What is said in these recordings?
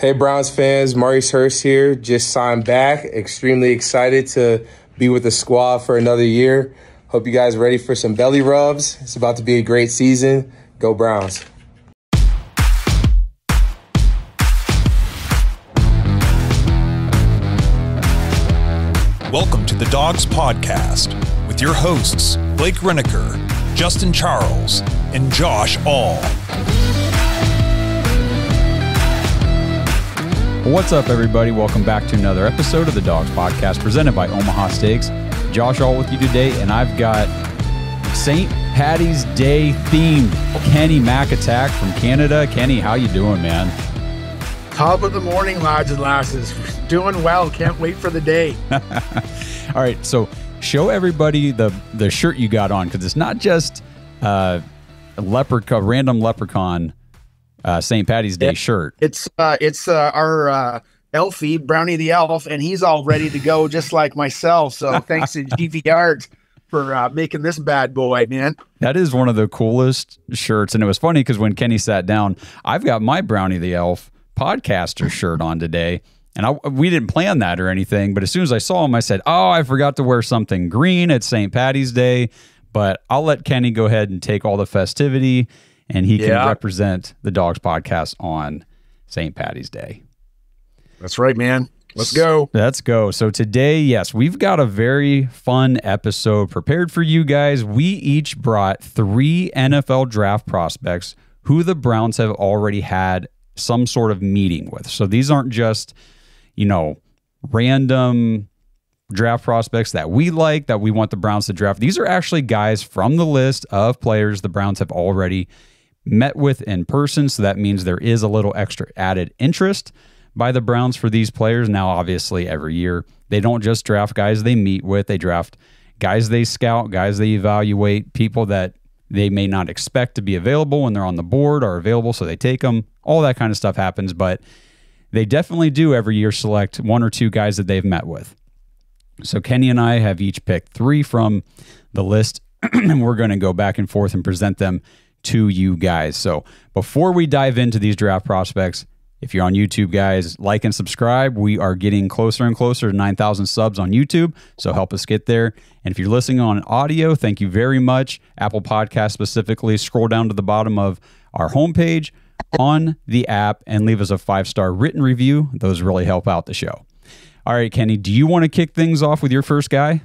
Hey, Browns fans, Maurice Hurst here. Just signed back. Extremely excited to be with the squad for another year. Hope you guys are ready for some belly rubs. It's about to be a great season. Go Browns. Welcome to the Dawgs Podcast with your hosts, Blake Renaker, Justin Charles, and Josh All. What's up, everybody? Welcome back to another episode of the Dawgs Podcast presented by Omaha Steaks. Josh All with you today, and I've got St. Patty's Day themed Kenny Mac Attack from Canada. Kenny, how you doing, man? Top of the morning, lads and lasses. Doing well. Can't wait for the day. All right, so show everybody the the shirt you got on because it's not just uh, a leprechaun, random leprechaun uh, St. Patty's Day shirt. It's uh, it's uh, our uh, Elfie Brownie the Elf, and he's all ready to go, just like myself. So thanks to GV Art for uh, making this bad boy, man. That is one of the coolest shirts, and it was funny because when Kenny sat down, I've got my Brownie the Elf podcaster shirt on today. And I, we didn't plan that or anything, but as soon as I saw him, I said, "Oh, I forgot to wear something green. at St. Patty's Day." But I'll let Kenny go ahead and take all the festivity and he can represent the Dawgs podcast on St. Patty's Day. That's right, man. Let's go. Let's go. So today, yes, we've got a very fun episode prepared for you guys. We each brought three NFL draft prospects who the Browns have already had some sort of meeting with. So these aren't just, you know, random draft prospects that we like that we want the Browns to draft. These are actually guys from the list of players the Browns have already met with in person. So that means there is a little extra added interest by the Browns for these players. Now, obviously, every year they don't just draft guys they meet with, they draft guys they scout, guys they evaluate, people that they may not expect to be available when they're on the board are available, so they take them. All that kind of stuff happens, but they definitely do every year select one or two guys that they've met with. So Kenny and I have each picked three from the list, and we're going to go back and forth and present them to you guys. So before we dive into these draft prospects, if you're on YouTube, guys, like and subscribe. We are getting closer and closer to 9,000 subs on YouTube, so help us get there. And if you're listening on audio, thank you very much. Apple Podcast specifically, scroll down to the bottom of our homepage on the app and leave us a five star written review. Those really help out the show. All right, Kenny, do you want to kick things off with your first guy?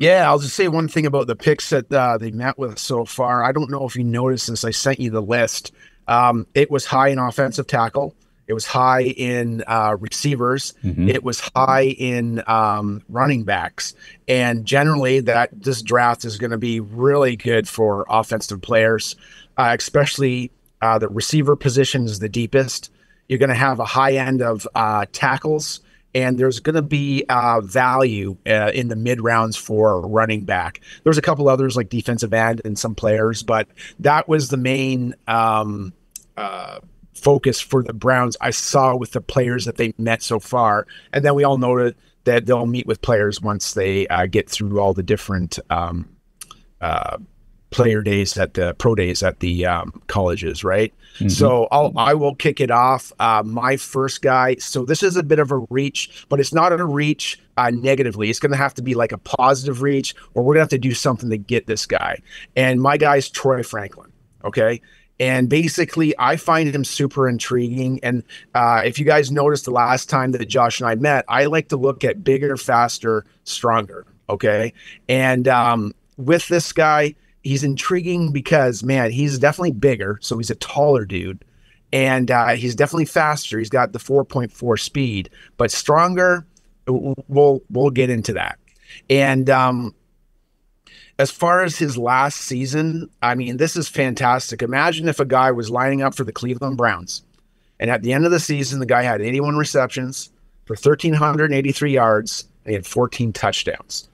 Yeah, I'll just say one thing about the picks that uh, they met with so far. I don't know if you noticed since I sent you the list. Um, it was high in offensive tackle. It was high in uh, receivers. It was high in um, running backs. And generally, that this draft is going to be really good for offensive players, uh, especially uh, the receiver position is the deepest. You're going to have a high end of uh, tackles and there's going to be uh, value uh, in the mid rounds for running back. There's a couple others like defensive end and some players, but that was the main um, uh, focus for the Browns. I saw with the players that they met so far, and then we all noted that they'll meet with players once they uh, get through all the different um, uh, player days at the pro days at the um, colleges, right? So I'll I will kick it off. Uh, my first guy. So this is a bit of a reach, but it's not a reach uh, negatively. It's going to have to be like a positive reach, or we're going to have to do something to get this guy. And my guy is Troy Franklin. Okay. And basically, I find him super intriguing. And uh, if you guys noticed the last time that Josh and I met, I like to look at bigger, faster, stronger. Okay. And um, with this guy, he's intriguing because, man, he's definitely bigger. So he's a taller dude. And uh, he's definitely faster. He's got the 4.4 speed, but stronger. We'll we'll get into that. And um, as far as his last season, I mean, this is fantastic. Imagine if a guy was lining up for the Cleveland Browns, and at the end of the season, the guy had 81 receptions for 1,383 yards, and he had 14 touchdowns.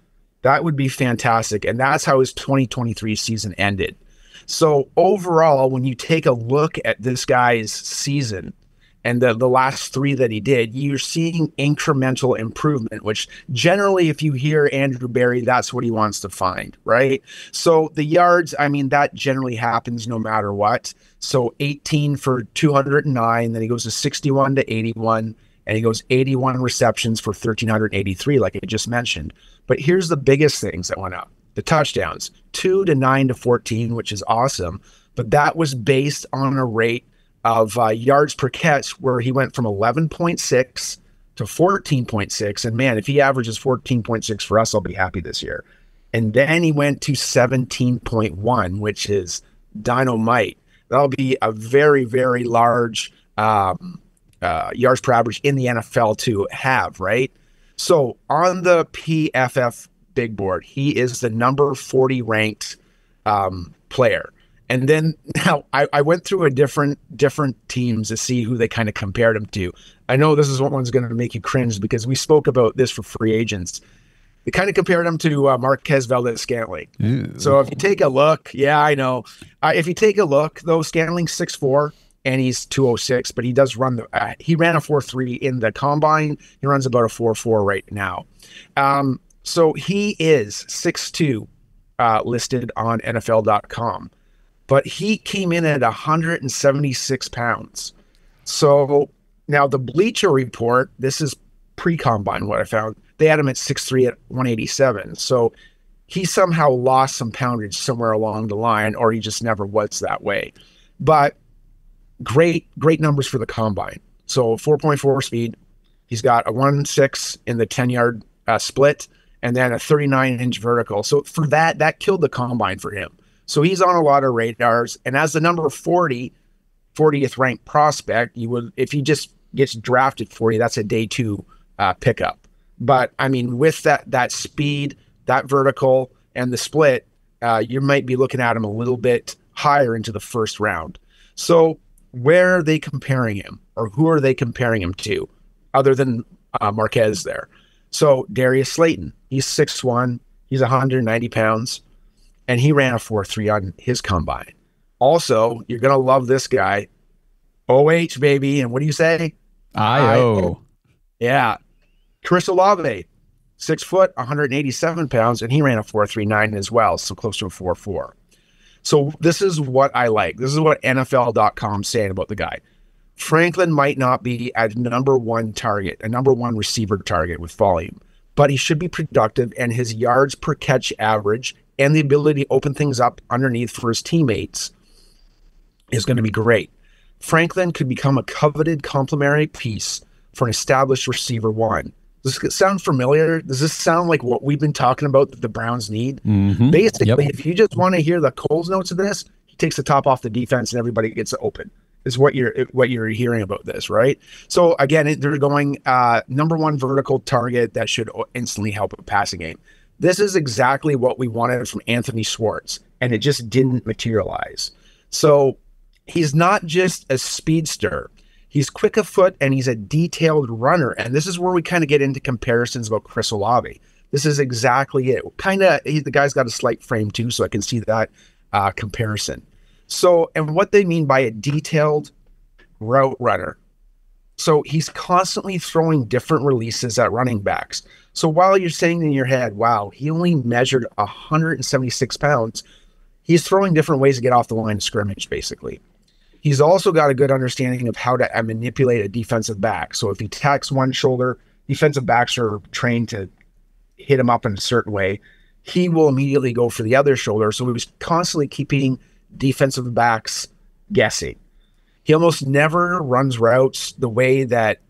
That would be fantastic. And that's how his 2023 season ended. So, overall, when you take a look at this guy's season and the, the last three that he did, you're seeing incremental improvement, which generally, if you hear Andrew Berry, that's what he wants to find, right? So the yards, I mean, that generally happens no matter what. So 18 for 209, then he goes to 61 to 81, and he goes 81 receptions for 1,383, like I just mentioned. But here's the biggest things that went up the touchdowns, two to nine to 14, which is awesome. But that was based on a rate of uh, yards per catch, where he went from 11.6 to 14.6. And man, if he averages 14.6 for us, I'll be happy this year. And then he went to 17.1, which is dynamite. That'll be a very, very large um, uh, yards per average in the NFL to have, right? So on the PFF big board, he is the number 40 ranked um, player. And then now I, I, went through a different different teams to see who they kind of compared him to. I know this is what one's going to make you cringe because we spoke about this for free agents. They kind of compared him to uh, Marquez Valdes Scantling. So if you take a look, yeah, I know. Uh, if you take a look, though, Scantling's six four and he's 206, but he does run the, uh, he ran a 4 3 in the combine. He runs about a 4 4 right now. Um, so he is 6'2, uh, listed on NFL.com but he came in at 176 pounds. So now the Bleacher Report, this is pre combine, what I found, they had him at 6'3 at 187. So he somehow lost some poundage somewhere along the line, or he just never was that way. But great, great numbers for the combine. So 4.4 speed. He's got a 1.6 in the 10 yard uh, split and then a 39 inch vertical. So for that, that killed the combine for him. So he's on a lot of radars. And as the number 40, 40th ranked prospect, you would, if he just gets drafted for you, that's a day two uh, pickup. But I mean, with that that speed, that vertical, and the split, uh, you might be looking at him a little bit higher into the first round. So where are they comparing him, or who are they comparing him to, other than uh, Marquez there? So Darius Slayton, he's six one, he's 190 pounds and he ran a 4 3 on his combine. Also, you're going to love this guy. OH, baby. And what do you say? IO. Yeah. Chris Olave, six foot, 187 pounds, and he ran a 4.39 as well, so close to a 4.4. So this is what I like. This is what NFL.com saying about the guy. Franklin might not be a number one target, a number one receiver target with volume, but he should be productive, and his yards per catch average and the ability to open things up underneath for his teammates is going to be great. Franklin could become a coveted complementary piece for an established receiver one. Does this sound familiar? Does this sound like what we've been talking about that the Browns need? Mm-hmm. Basically, Yep. if you just want to hear the Coles notes of this, he takes the top off the defense and everybody gets open. Is what you're what you're hearing about this, right? So again, they're going uh, number one vertical target that should instantly help a passing game. This is exactly what we wanted from Anthony Schwartz, and it just didn't materialize. So he's not just a speedster. He's quick of foot and he's a detailed runner. And this is where we kind of get into comparisons about Chris Olave. This is exactly it. Kind of, the guy's got a slight frame too, so I can see that uh, comparison. So, and what they mean by a detailed route runner. So he's constantly throwing different releases at running backs. So while you're saying in your head, wow, he only measured 176 pounds, he's throwing different ways to get off the line of scrimmage, basically. He's also got a good understanding of how to uh, manipulate a defensive back. So if he tacks one shoulder, defensive backs are trained to hit him up in a certain way. He will immediately go for the other shoulder. So he was constantly keeping defensive backs guessing. He almost never runs routes the way that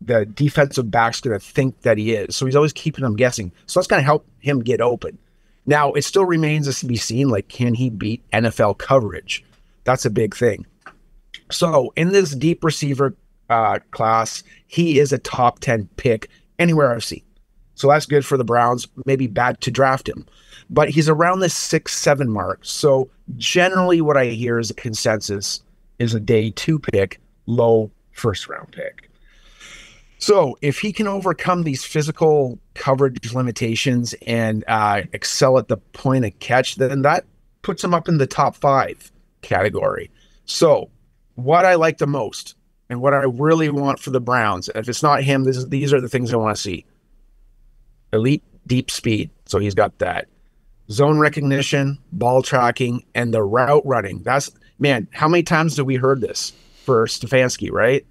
the defensive back's going to think that he is. So he's always keeping them guessing. So that's going to help him get open. Now, it still remains to be seen like, can he beat NFL coverage? That's a big thing. So in this deep receiver uh, class, he is a top 10 pick anywhere I've seen. So that's good for the Browns. Maybe bad to draft him, but he's around the six, seven mark. So generally, what I hear is a consensus is a day two pick, low first round pick. So if he can overcome these physical coverage limitations and uh, excel at the point of catch, then that puts him up in the top five category. So what I like the most and what I really want for the Browns. If it's not him, this, these are the things I want to see. Elite deep speed, so he's got that. Zone recognition, ball tracking, and the route running. That's man. How many times have we heard this for Stefanski? Right.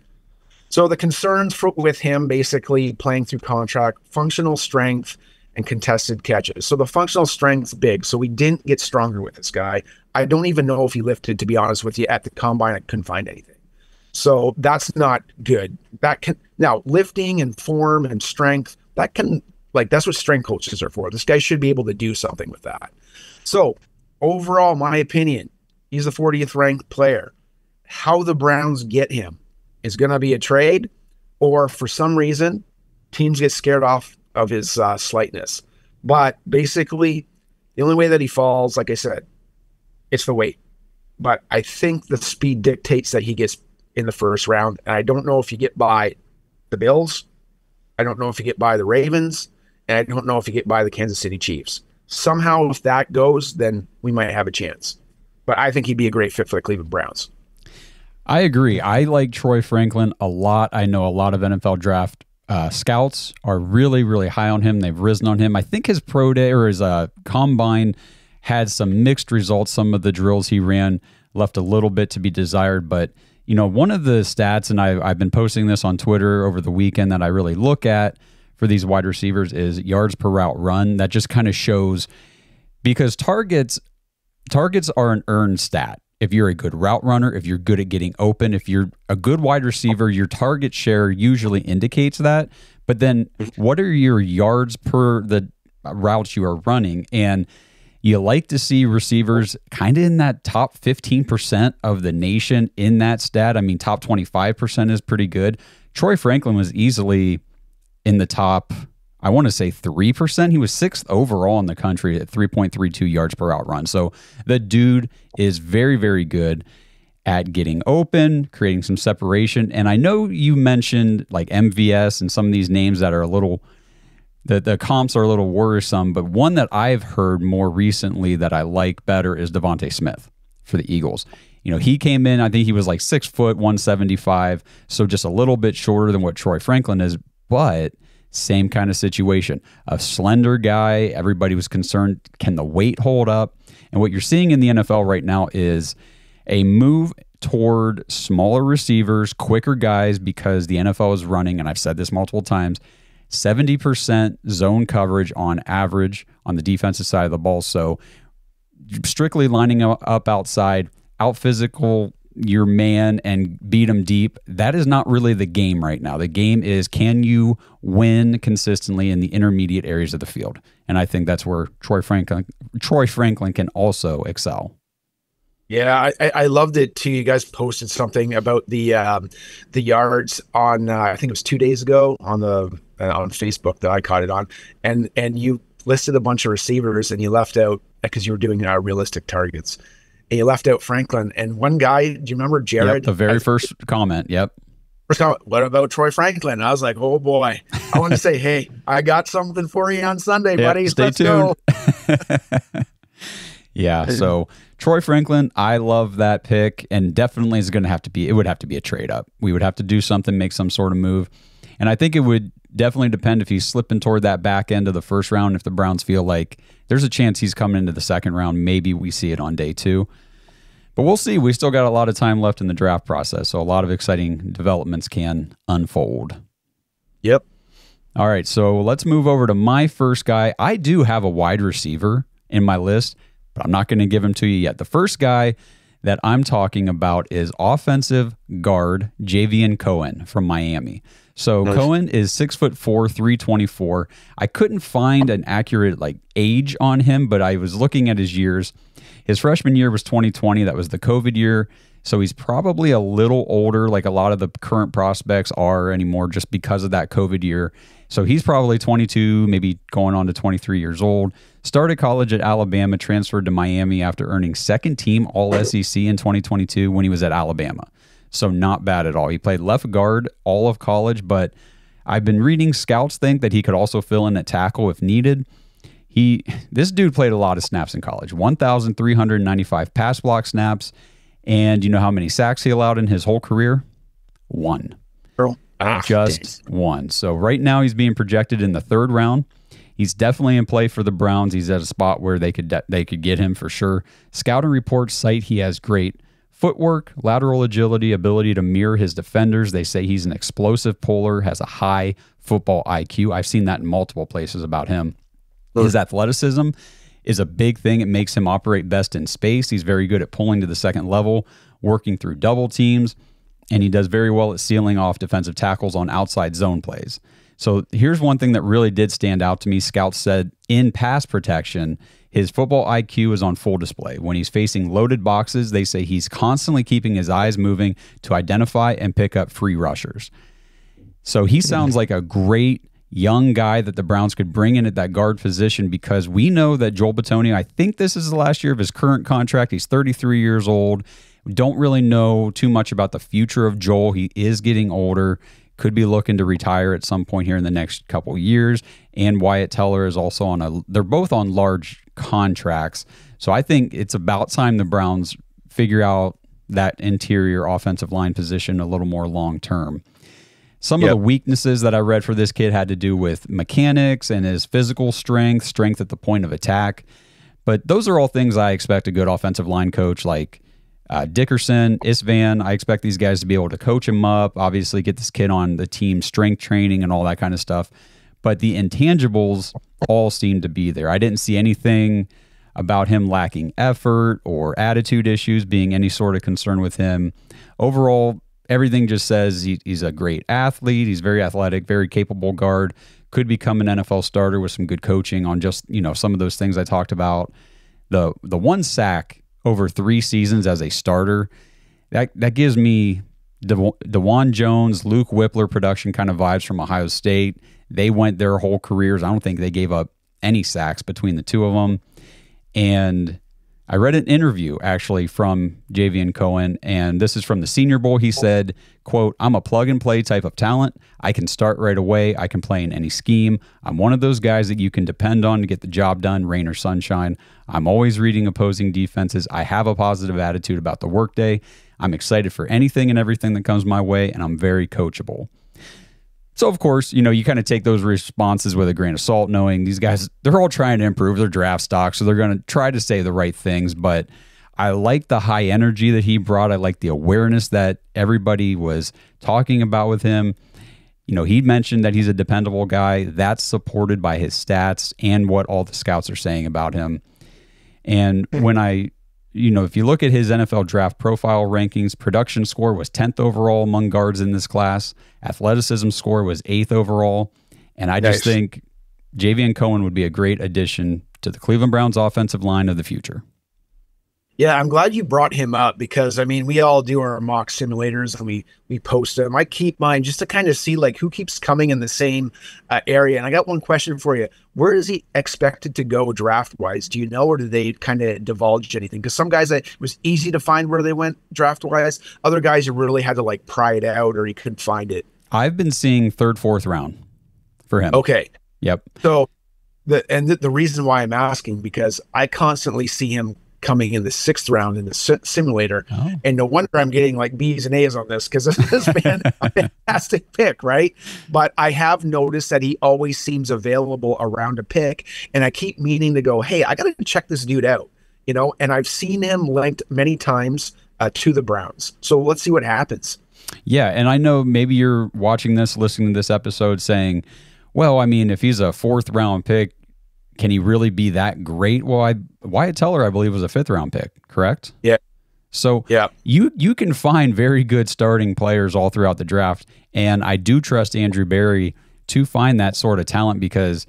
So the concerns for, with him basically playing through contract, functional strength, and contested catches. So the functional strength's big. So we didn't get stronger with this guy. I don't even know if he lifted, to be honest with you, at the combine. I couldn't find anything. So that's not good. That can now lifting and form and strength, that can like that's what strength coaches are for. This guy should be able to do something with that. So overall, my opinion, he's the 40th ranked player. How the Browns get him is going to be a trade, or for some reason, teams get scared off of his uh, slightness. But basically, the only way that he falls, like I said, it's the weight. But I think the speed dictates that he gets in the first round. And I don't know if you get by the Bills. I don't know if you get by the Ravens. And I don't know if you get by the Kansas City Chiefs. Somehow, if that goes, then we might have a chance. But I think he'd be a great fit for the Cleveland Browns. I agree. I like Troy Franklin a lot. I know a lot of NFL draft uh, scouts are really, really high on him. They've risen on him. I think his pro day or his uh, combine had some mixed results. Some of the drills he ran left a little bit to be desired, but you know, one of the stats, and I, I've been posting this on Twitter over the weekend that I really look at for these wide receivers is yards per route run. That just kind of shows because targets targets are an earned stat. If you're a good route runner, if you're good at getting open, if you're a good wide receiver, your target share usually indicates that. But then what are your yards per the routes you are running? And you like to see receivers kind of in that top 15% of the nation in that stat. I mean, top 25% is pretty good. Troy Franklin was easily in the top, I want to say 3%. He was sixth overall in the country at 3.32 yards per out run. So the dude is very, very good at getting open, creating some separation. And I know you mentioned like MVS and some of these names that are a little the the comps are a little worrisome, but one that I've heard more recently that I like better is DeVonta Smith for the Eagles. You know, he came in, I think he was like six foot, 175, so just a little bit shorter than what Troy Franklin is, but same kind of situation. A slender guy, everybody was concerned can the weight hold up? And what you're seeing in the NFL right now is a move toward smaller receivers, quicker guys, because the NFL is running, and I've said this multiple times 70% zone coverage on average on the defensive side of the ball. So strictly lining up outside, out physical your man and beat him deep. That is not really the game right now. The game is can you win consistently in the intermediate areas of the field? And I think that's where Troy Franklin Troy Franklin can also excel. Yeah, I, I loved it too. You guys posted something about the um, the yards on uh, I think it was two days ago on the on Facebook that I caught it on, and and you listed a bunch of receivers and you left out because you were doing uh, realistic targets, and you left out Franklin and one guy. Do you remember Jared? Yep, the very I, first comment. Yep. First comment. What about Troy Franklin? I was like, oh boy. I want to say, hey, I got something for you on Sunday, yep, buddy. Stay Let's tuned. yeah. So Troy Franklin, I love that pick, and definitely is going to have to be. It would have to be a trade up. We would have to do something, make some sort of move, and I think it would definitely depend if he's slipping toward that back end of the first round. If the Browns feel like there's a chance he's coming into the second round, maybe we see it on day two. But we'll see. We still got a lot of time left in the draft process, so a lot of exciting developments can unfold. Yep. All right, so let's move over to my first guy. I do have a wide receiver in my list but I'm not going to give him to you yet. The first guy that I'm talking about is offensive guard Javion Cohen from Miami. So nice. Cohen is six foot four, three twenty four. I couldn't find an accurate like age on him, but I was looking at his years. His freshman year was 2020. That was the COVID year. So he's probably a little older, like a lot of the current prospects are anymore, just because of that COVID year. So he's probably 22, maybe going on to 23 years old. Started college at Alabama, transferred to Miami after earning second team All SEC in 2022 when he was at Alabama. So not bad at all. He played left guard all of college, but I've been reading scouts think that he could also fill in at tackle if needed. He this dude played a lot of snaps in college. 1395 pass block snaps and you know how many sacks he allowed in his whole career? One. Girl. Ah, just dang. one. So right now he's being projected in the third round. He's definitely in play for the Browns. He's at a spot where they could de- they could get him for sure. Scouting reports cite he has great footwork, lateral agility, ability to mirror his defenders. They say he's an explosive puller, has a high football IQ. I've seen that in multiple places about him. His athleticism is a big thing. It makes him operate best in space. He's very good at pulling to the second level, working through double teams, and he does very well at sealing off defensive tackles on outside zone plays. So here's one thing that really did stand out to me. Scouts said in pass protection, his football IQ is on full display. When he's facing loaded boxes, they say he's constantly keeping his eyes moving to identify and pick up free rushers. So he sounds like a great young guy that the Browns could bring in at that guard position because we know that Joel Bitonio, I think this is the last year of his current contract. He's 33 years old. Don't really know too much about the future of Joel. He is getting older, could be looking to retire at some point here in the next couple years. And Wyatt Teller is also on a, they're both on large contracts. So I think it's about time the Browns figure out that interior offensive line position a little more long term. Some yep. of the weaknesses that I read for this kid had to do with mechanics and his physical strength, strength at the point of attack. But those are all things I expect a good offensive line coach like uh, Dickerson, Istvan. I expect these guys to be able to coach him up, obviously, get this kid on the team strength training and all that kind of stuff. But the intangibles all seem to be there. I didn't see anything about him lacking effort or attitude issues being any sort of concern with him. Overall, everything just says he, he's a great athlete. He's very athletic, very capable guard. Could become an NFL starter with some good coaching on just you know some of those things I talked about. The the one sack over three seasons as a starter that that gives me De, Dawand Jones, Luke Wypler production kind of vibes from Ohio State. They went their whole careers. I don't think they gave up any sacks between the two of them. And I read an interview actually from Javion Cohen, and this is from the Senior Bowl. He said, quote, I'm a plug and play type of talent. I can start right away. I can play in any scheme. I'm one of those guys that you can depend on to get the job done, rain or sunshine. I'm always reading opposing defenses. I have a positive attitude about the workday. I'm excited for anything and everything that comes my way, and I'm very coachable. So of course, you know, you kind of take those responses with a grain of salt, knowing these guys they're all trying to improve their draft stock, so they're going to try to say the right things. But I like the high energy that he brought. I like the awareness that everybody was talking about with him. You know, he mentioned that he's a dependable guy. That's supported by his stats and what all the scouts are saying about him. And hmm. when I you know, if you look at his NFL draft profile rankings, production score was 10th overall among guards in this class. Athleticism score was 8th overall. And I just nice. think Javion Cohen would be a great addition to the Cleveland Browns offensive line of the future. Yeah, I'm glad you brought him up because I mean we all do our mock simulators and we we post them. I keep mine just to kind of see like who keeps coming in the same uh, area. And I got one question for you: Where is he expected to go draft wise? Do you know, or do they kind of divulge anything? Because some guys it was easy to find where they went draft wise. Other guys you really had to like pry it out or you couldn't find it. I've been seeing third, fourth round for him. Okay. Yep. So the and the, the reason why I'm asking because I constantly see him coming in the sixth round in the simulator. Oh. And no wonder I'm getting like B's and A's on this because this been a fantastic pick, right? But I have noticed that he always seems available around a pick. And I keep meaning to go, hey, I got to check this dude out, you know? And I've seen him linked many times uh, to the Browns. So let's see what happens. Yeah. And I know maybe you're watching this, listening to this episode saying, well, I mean, if he's a fourth round pick, can he really be that great? Well, I Wyatt Teller, I believe, was a fifth round pick, correct? Yeah. So yeah. you you can find very good starting players all throughout the draft, and I do trust Andrew Berry to find that sort of talent because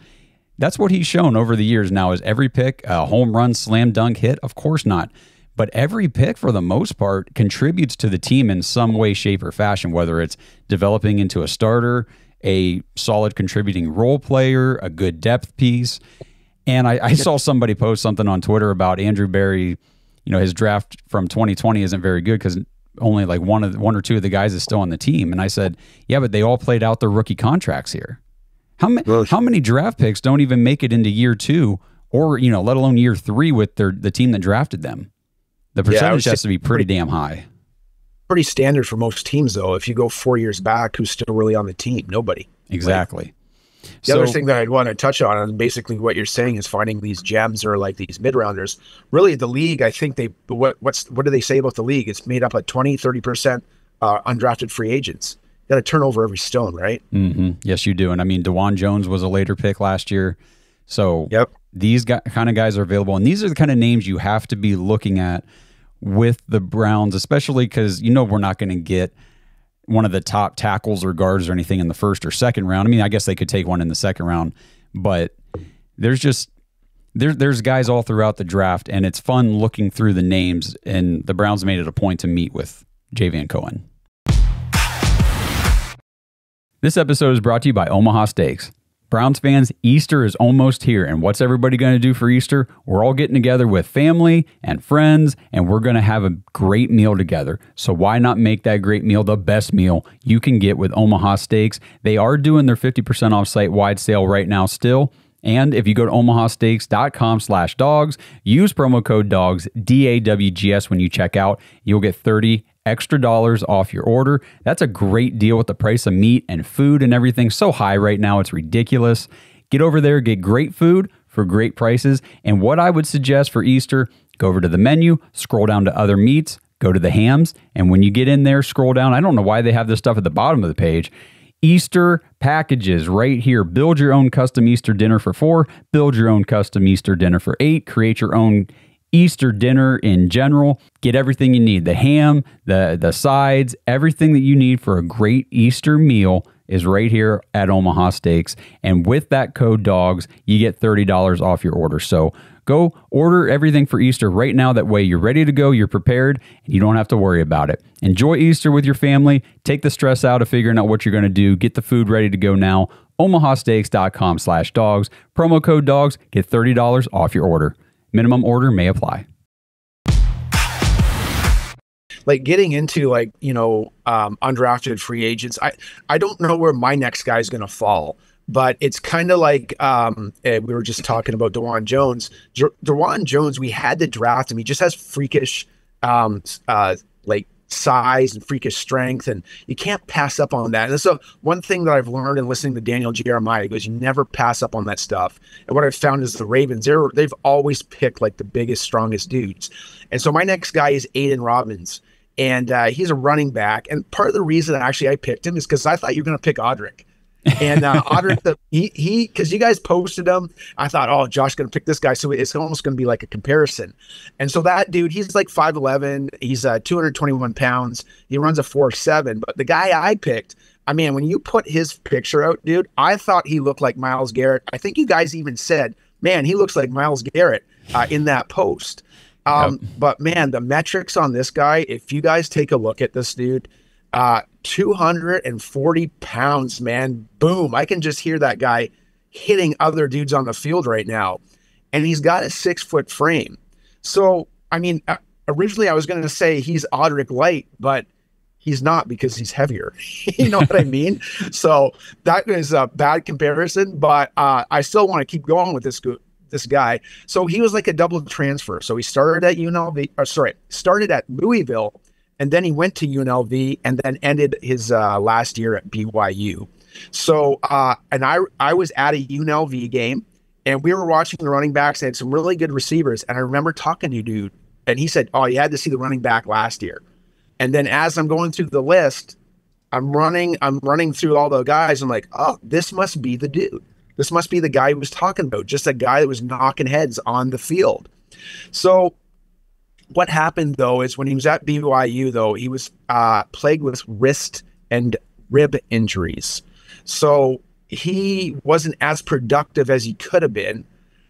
that's what he's shown over the years. Now, is every pick a home run, slam dunk hit? Of course not. But every pick, for the most part, contributes to the team in some way, shape, or fashion, whether it's developing into a starter, a solid contributing role player, a good depth piece. And I, I saw somebody post something on Twitter about Andrew Berry. You know, his draft from 2020 isn't very good because only like one of one or two of the guys is still on the team. And I said, yeah, but they all played out their rookie contracts here. How many well, how many draft picks don't even make it into year two or you know, let alone year three with their the team that drafted them? The percentage yeah, has to be pretty damn high. pretty standard for most teams, though. If you go four years back, who's still really on the team? Nobody. Exactly. The so, other thing that I'd want to touch on, and basically what you're saying is finding these gems or like these mid rounders. Really, the league, I think they what what's what do they say about the league? It's made up of 20, 30 percent uh, undrafted free agents. Got to turn over every stone, right? Mm-hmm. Yes, you do. And I mean, Dawand Jones was a later pick last year, so yep. These guy, kind of guys are available, and these are the kind of names you have to be looking at with the Browns, especially because you know we're not going to get one of the top tackles or guards or anything in the first or second round. I mean, I guess they could take one in the second round, but there's just there, there's guys all throughout the draft, and it's fun looking through the names. And the Browns made it a point to meet with Javion Cohen. This episode is brought to you by Omaha Steaks. Browns fans, Easter is almost here. And what's everybody going to do for Easter? We're all getting together with family and friends, and we're going to have a great meal together. So why not make that great meal the best meal you can get with Omaha Steaks? They are doing their 50% off site wide sale right now still. And if you go to omahasteaks.com slash dawgs, use promo code dawgs, D-A-W-G-S when you check out, you'll get 30 extra dollars off your order. That's a great deal with the price of meat and food and everything so high right now. It's ridiculous. Get over there, get great food for great prices. And what I would suggest for Easter, go over to the menu, scroll down to other meats, go to the hams. And when you get in there, scroll down. I don't know why they have this stuff at the bottom of the page. Easter packages right here. Build your own custom Easter dinner for four, build your own custom Easter dinner for eight, create your own Easter dinner in general. Get everything you need the ham, the, the sides, everything that you need for a great Easter meal is right here at Omaha Steaks. And with that code DAWGS, you get $30 off your order. So go order everything for Easter right now. That way you're ready to go, you're prepared, and you don't have to worry about it. Enjoy Easter with your family. Take the stress out of figuring out what you're going to do. Get the food ready to go now. omahasteaks.com slash dawgs. Promo code DAWGS. Get $30 off your order. Minimum order may apply. Like getting into like, you know, um, undrafted free agents, I, I don't know where my next guy is going to fall but it's kind of like um, eh, we were just talking about Dawand Jones. Dawand Jones, we had to draft him. He just has freakish, um, uh, like size and freakish strength, and you can't pass up on that. And so one thing that I've learned in listening to Daniel Jeremiah goes, you never pass up on that stuff. And what I've found is the Ravens, they're they've always picked like the biggest, strongest dudes. And so my next guy is Aidan Robbins. And uh, he's a running back. And part of the reason actually I picked him is because I thought you were going to pick Audric. And uh, Audric, the, he he because you guys posted him, I thought, oh, Josh gonna pick this guy, so it's almost gonna be like a comparison. And so that dude, he's like five eleven, he's uh, two hundred twenty one pounds, he runs a four seven. But the guy I picked, I mean, when you put his picture out, dude, I thought he looked like Myles Garrett. I think you guys even said, man, he looks like Myles Garrett uh, in that post. Um, yep. But man, the metrics on this guy, if you guys take a look at this dude, uh, 240 pounds, man. Boom. I can just hear that guy hitting other dudes on the field right now. And he's got a six foot frame. So, I mean, uh, originally I was going to say he's Audric Light, but he's not because he's heavier. you know what I mean? So that is a bad comparison, but uh, I still want to keep going with this this guy. So he was like a double transfer. So he started at UNLV, or sorry, started at Louisville and then he went to UNLV and then ended his uh, last year at BYU. So, uh, and I I was at a UNLV game, and we were watching the running backs. They had some really good receivers, and I remember talking to dude, and he said, "Oh, you had to see the running back last year." And then as I'm going through the list, I'm running, I'm running through all the guys. I'm like, "Oh, this must be the dude. This must be the guy he was talking about. Just a guy that was knocking heads on the field." So what happened though is when he was at BYU, though, he was uh, plagued with wrist and rib injuries. So he wasn't as productive as he could have been.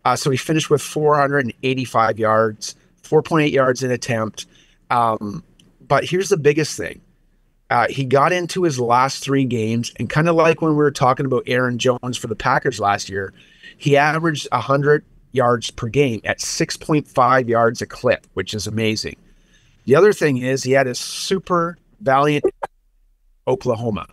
Uh, so he finished with 485 yards, 4.8 yards in attempt. Um, but here's the biggest thing. Uh, he got into his last three games, and kind of like when we were talking about Aaron Jones for the Packers last year, he averaged 100 yards per game at 6.5 yards a clip, which is amazing. The other thing is he had a super valiant Oklahoma.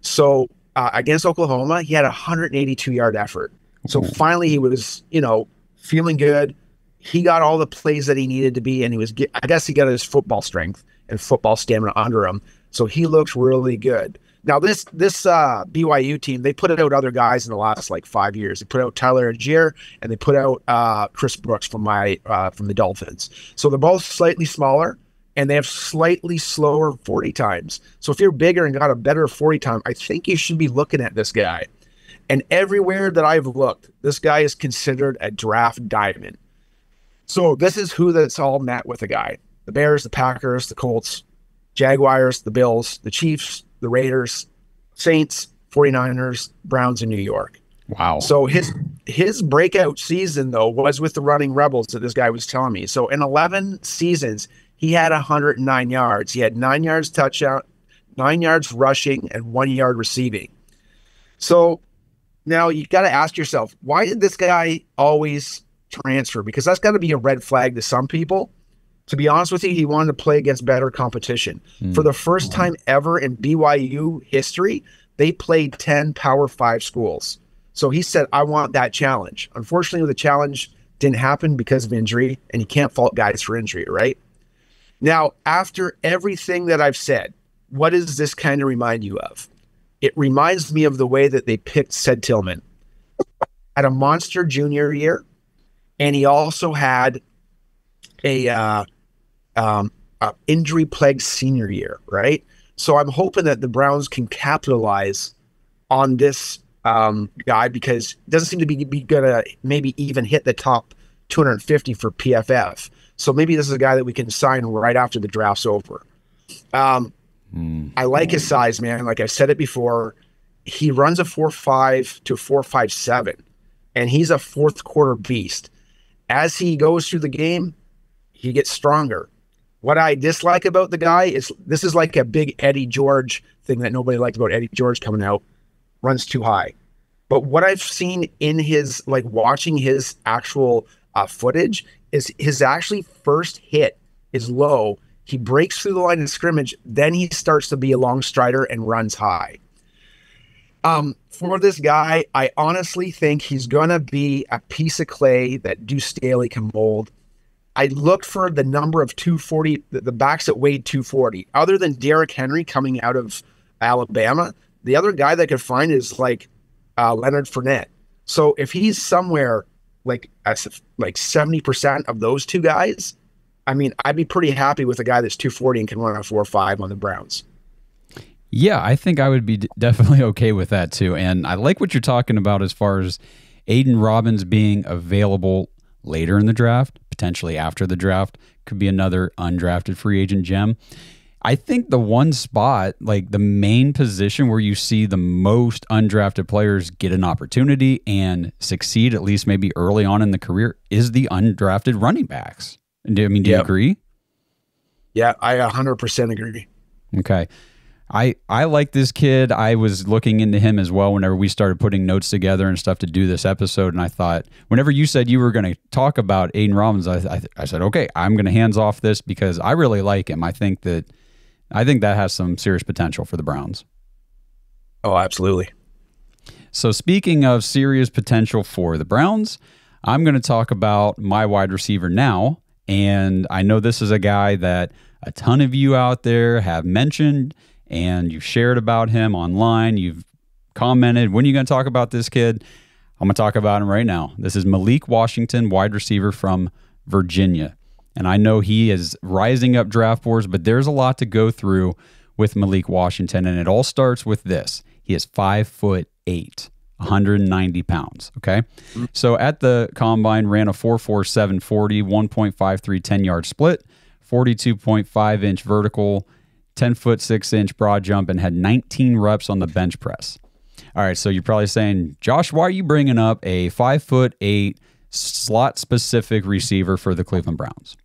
So uh, against Oklahoma, he had a 182 yard effort. So finally, he was, you know, feeling good. He got all the plays that he needed to be, and he was, I guess, he got his football strength and football stamina under him. So he looks really good. Now this this uh, BYU team they put out other guys in the last like five years. They put out Tyler Allgeier and they put out uh, Chris Brooks from my uh, from the Dolphins. So they're both slightly smaller and they have slightly slower 40 times. So if you're bigger and got a better 40 time, I think you should be looking at this guy. And everywhere that I've looked, this guy is considered a draft diamond. So this is who that's all met with a guy. The Bears, the Packers, the Colts, Jaguars, the Bills, the Chiefs, the Raiders, Saints, 49ers, Browns in New York. Wow. So his his breakout season though was with the running rebels that this guy was telling me. So in 11 seasons, he had 109 yards. He had 9 yards touchdown, 9 yards rushing and 1 yard receiving. So now you got to ask yourself, why did this guy always transfer? Because that's got to be a red flag to some people. To be honest with you, he wanted to play against better competition. Mm. For the first time ever in BYU history, they played 10 Power 5 schools. So he said, I want that challenge. Unfortunately, the challenge didn't happen because of injury, and you can't fault guys for injury, right? Now, after everything that I've said, what does this kind of remind you of? It reminds me of the way that they picked Ced Tillman at a monster junior year, and he also had a uh, um, injury plagued senior year, right? So I'm hoping that the Browns can capitalize on this um, guy because it doesn't seem to be, be gonna maybe even hit the top 250 for PFF. So maybe this is a guy that we can sign right after the draft's over. Um, mm. I like his size, man. Like I said it before, he runs a four five to four five seven, and he's a fourth quarter beast. As he goes through the game, he gets stronger. What I dislike about the guy is this is like a big Eddie George thing that nobody liked about Eddie George coming out. Runs too high. But what I've seen in his like watching his actual uh, footage is his actually first hit is low. He breaks through the line of scrimmage, then he starts to be a long strider and runs high. Um, for this guy, I honestly think he's gonna be a piece of clay that Deuce Staley can mold. I looked for the number of 240, the, the backs that weighed 240. Other than Derrick Henry coming out of Alabama, the other guy that I could find is like uh, Leonard Fournette. So if he's somewhere like like 70% of those two guys, I mean, I'd be pretty happy with a guy that's 240 and can run a 4 5 on the Browns. Yeah, I think I would be definitely okay with that too. And I like what you're talking about as far as Aidan Robbins being available later in the draft, potentially after the draft, could be another undrafted free agent gem. I think the one spot, like the main position where you see the most undrafted players get an opportunity and succeed, at least maybe early on in the career, is the undrafted running backs. Do, I mean, do yep. you agree? Yeah, I 100% agree. Okay. I I like this kid. I was looking into him as well whenever we started putting notes together and stuff to do this episode. And I thought, whenever you said you were going to talk about Aidan Robbins, I, I, I said, okay, I'm going to hands off this because I really like him. I think that I think that has some serious potential for the Browns. Oh, absolutely. So speaking of serious potential for the Browns, I'm going to talk about my wide receiver now, and I know this is a guy that a ton of you out there have mentioned and you've shared about him online. You've commented, when are you going to talk about this kid? I'm going to talk about him right now. This is Malik Washington, wide receiver from Virginia. And I know he is rising up draft boards, but there's a lot to go through with Malik Washington. And it all starts with this he is five foot eight. 190 pounds. Okay. So at the combine, ran a 44740, 1.53 10 yard split, 42.5 inch vertical, 10 foot 6 inch broad jump and had 19 reps on the bench press. All right, so you're probably saying, Josh, why are you bringing up a 5 foot 8 slot specific receiver for the Cleveland Browns?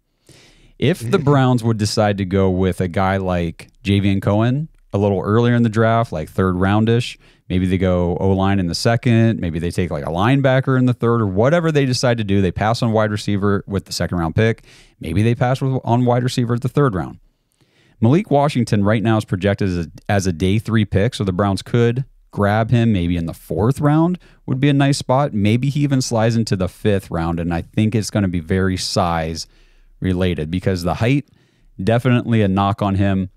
If the Browns would decide to go with a guy like Javion Cohen a little earlier in the draft, like third roundish, maybe they go O line in the second, maybe they take like a linebacker in the third, or whatever they decide to do. They pass on wide receiver with the second round pick. Maybe they pass on wide receiver at the third round. Malik Washington right now is projected as a, as a day three pick, so the Browns could grab him maybe in the fourth round would be a nice spot. Maybe he even slides into the fifth round, and I think it's going to be very size related because the height definitely a knock on him.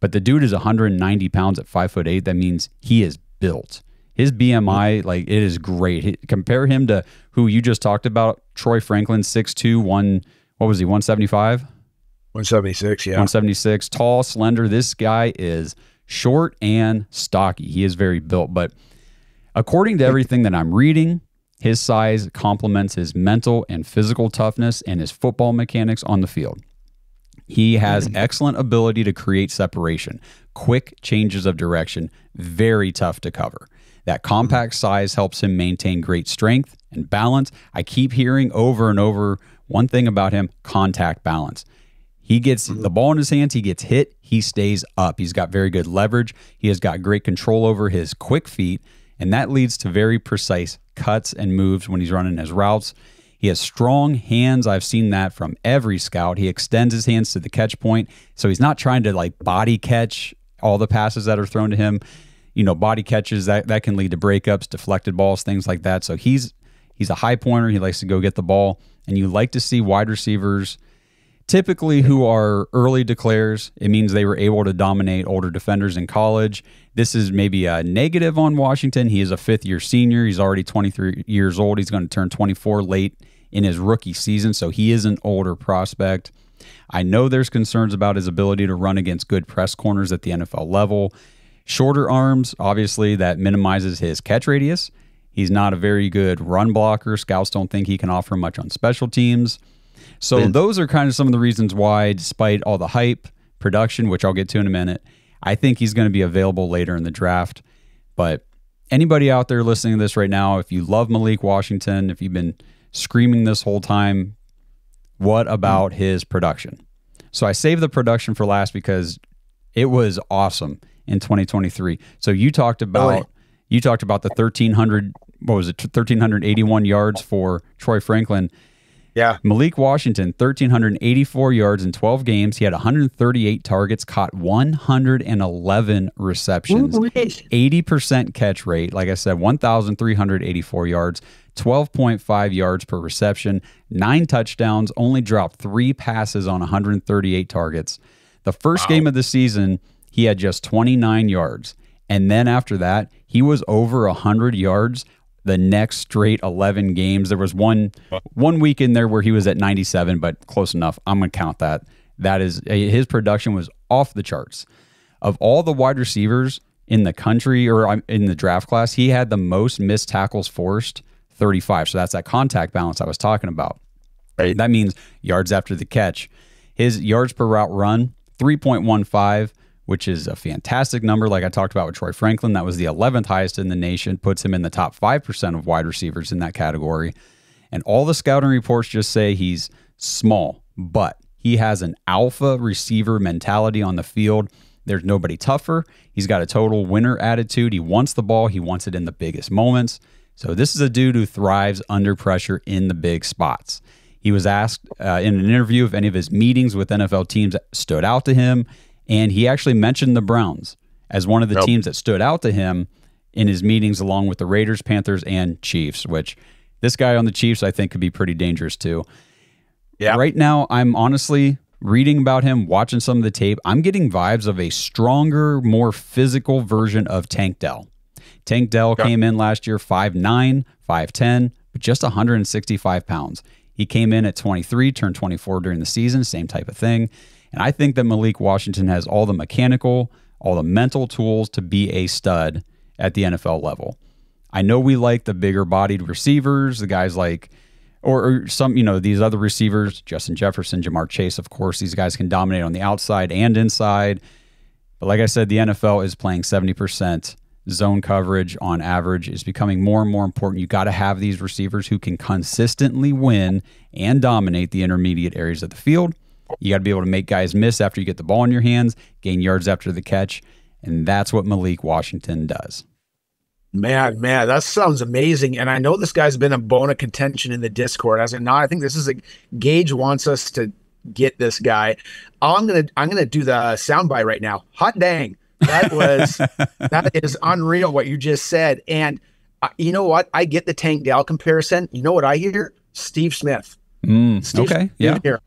But the dude is 190 pounds at five foot eight. That means he is built. His BMI, mm-hmm. like it is great. He- compare him to who you just talked about, Troy Franklin, 6'2", one, what was he, 175? 176, yeah. 176, tall, slender. This guy is short and stocky. He is very built. But according to everything that I'm reading, his size complements his mental and physical toughness and his football mechanics on the field. He has hmm. excellent ability to create separation, quick changes of direction, very tough to cover. That hmm. compact size helps him maintain great strength and balance. I keep hearing over and over one thing about him contact balance. He gets mm-hmm. the ball in his hands, he gets hit, he stays up. He's got very good leverage. He has got great control over his quick feet, and that leads to very precise cuts and moves when he's running his routes. He has strong hands. I've seen that from every scout. He extends his hands to the catch point, so he's not trying to like body catch all the passes that are thrown to him. You know, body catches that that can lead to breakups, deflected balls, things like that. So he's he's a high pointer. He likes to go get the ball, and you like to see wide receivers typically who are early declares. It means they were able to dominate older defenders in college. This is maybe a negative on Washington. He is a fifth year senior. He's already 23 years old. He's going to turn 24 late in his rookie season, so he is an older prospect. I know there's concerns about his ability to run against good press corners at the NFL level. Shorter arms, obviously, that minimizes his catch radius. He's not a very good run blocker. Scouts don't think he can offer much on special teams. So those are kind of some of the reasons why, despite all the hype, production, which I'll get to in a minute, I think he's going to be available later in the draft. But anybody out there listening to this right now, if you love Malik Washington, if you've been screaming this whole time, what about his production? So I saved the production for last because it was awesome in 2023. So you talked oh, about Really? you talked about the 1300 what was it 1381 yards for Troy Franklin. Yeah. Malik Washington, 1,384 yards in 12 games. He had 138 targets, caught 111 receptions, 80% catch rate. Like I said, 1,384 yards, 12.5 yards per reception, nine touchdowns, only dropped three passes on 138 targets. The first game of the season, he had just 29 yards. And then after that, he was over 100 yards the next straight 11 games. There was one one week in there where he was at 97, but close enough. I'm going to count that. That is his production was off the charts. Of all the wide receivers in the country or um, in the draft class, he had the most missed tackles forced, 35. So that's that contact balance I was talking about. Right. That means yards after the catch. His yards per route run, 3.15, which is a fantastic number. Like I talked about with Troy Franklin, that was the 11th highest in the nation, puts him in the top 5% of wide receivers in that category. And all the scouting reports just say he's small, but he has an alpha receiver mentality on the field. There's nobody tougher. He's got a total winner attitude. He wants the ball, he wants it in the biggest moments. So, this is a dude who thrives under pressure in the big spots. He was asked uh, in an interview if any of his meetings with NFL teams stood out to him, and he actually mentioned the Browns as one of the Nope. teams that stood out to him in his meetings, along with the Raiders, Panthers, and Chiefs. Which this guy on the Chiefs, I think, could be pretty dangerous too. Yeah. Right now, I'm honestly reading about him, watching some of the tape. I'm getting vibes of a stronger, more physical version of Tank Dell. Tank Dell Yeah. came in last year 5'9, 5'10, but just 165 pounds. He came in at 23, turned 24 during the season, same type of thing. And I think that Malik Washington has all the mechanical, all the mental tools to be a stud at the NFL level. I know we like the bigger bodied receivers, the guys like, or, or some, you know, these other receivers, Justin Jefferson, Ja'Marr Chase, of course, these guys can dominate on the outside and inside. But like I said, the NFL is playing 70% zone coverage on average is becoming more and more important. You got to have these receivers who can consistently win and dominate the intermediate areas of the field. You got to be able to make guys miss after you get the ball in your hands, gain yards after the catch, and that's what Malik Washington does. Man, man, that sounds amazing. And I know this guy's been a bone of contention in the Discord. As it not, I think this is a Gage wants us to get this guy. I'm gonna I'm gonna do the soundbite right now. Hot dang. That was that is unreal what you just said. And uh, you know what? I get the Tank Dell comparison. You know what I hear? Steve Smith. Mm, Steve okay, Smith yeah. Here.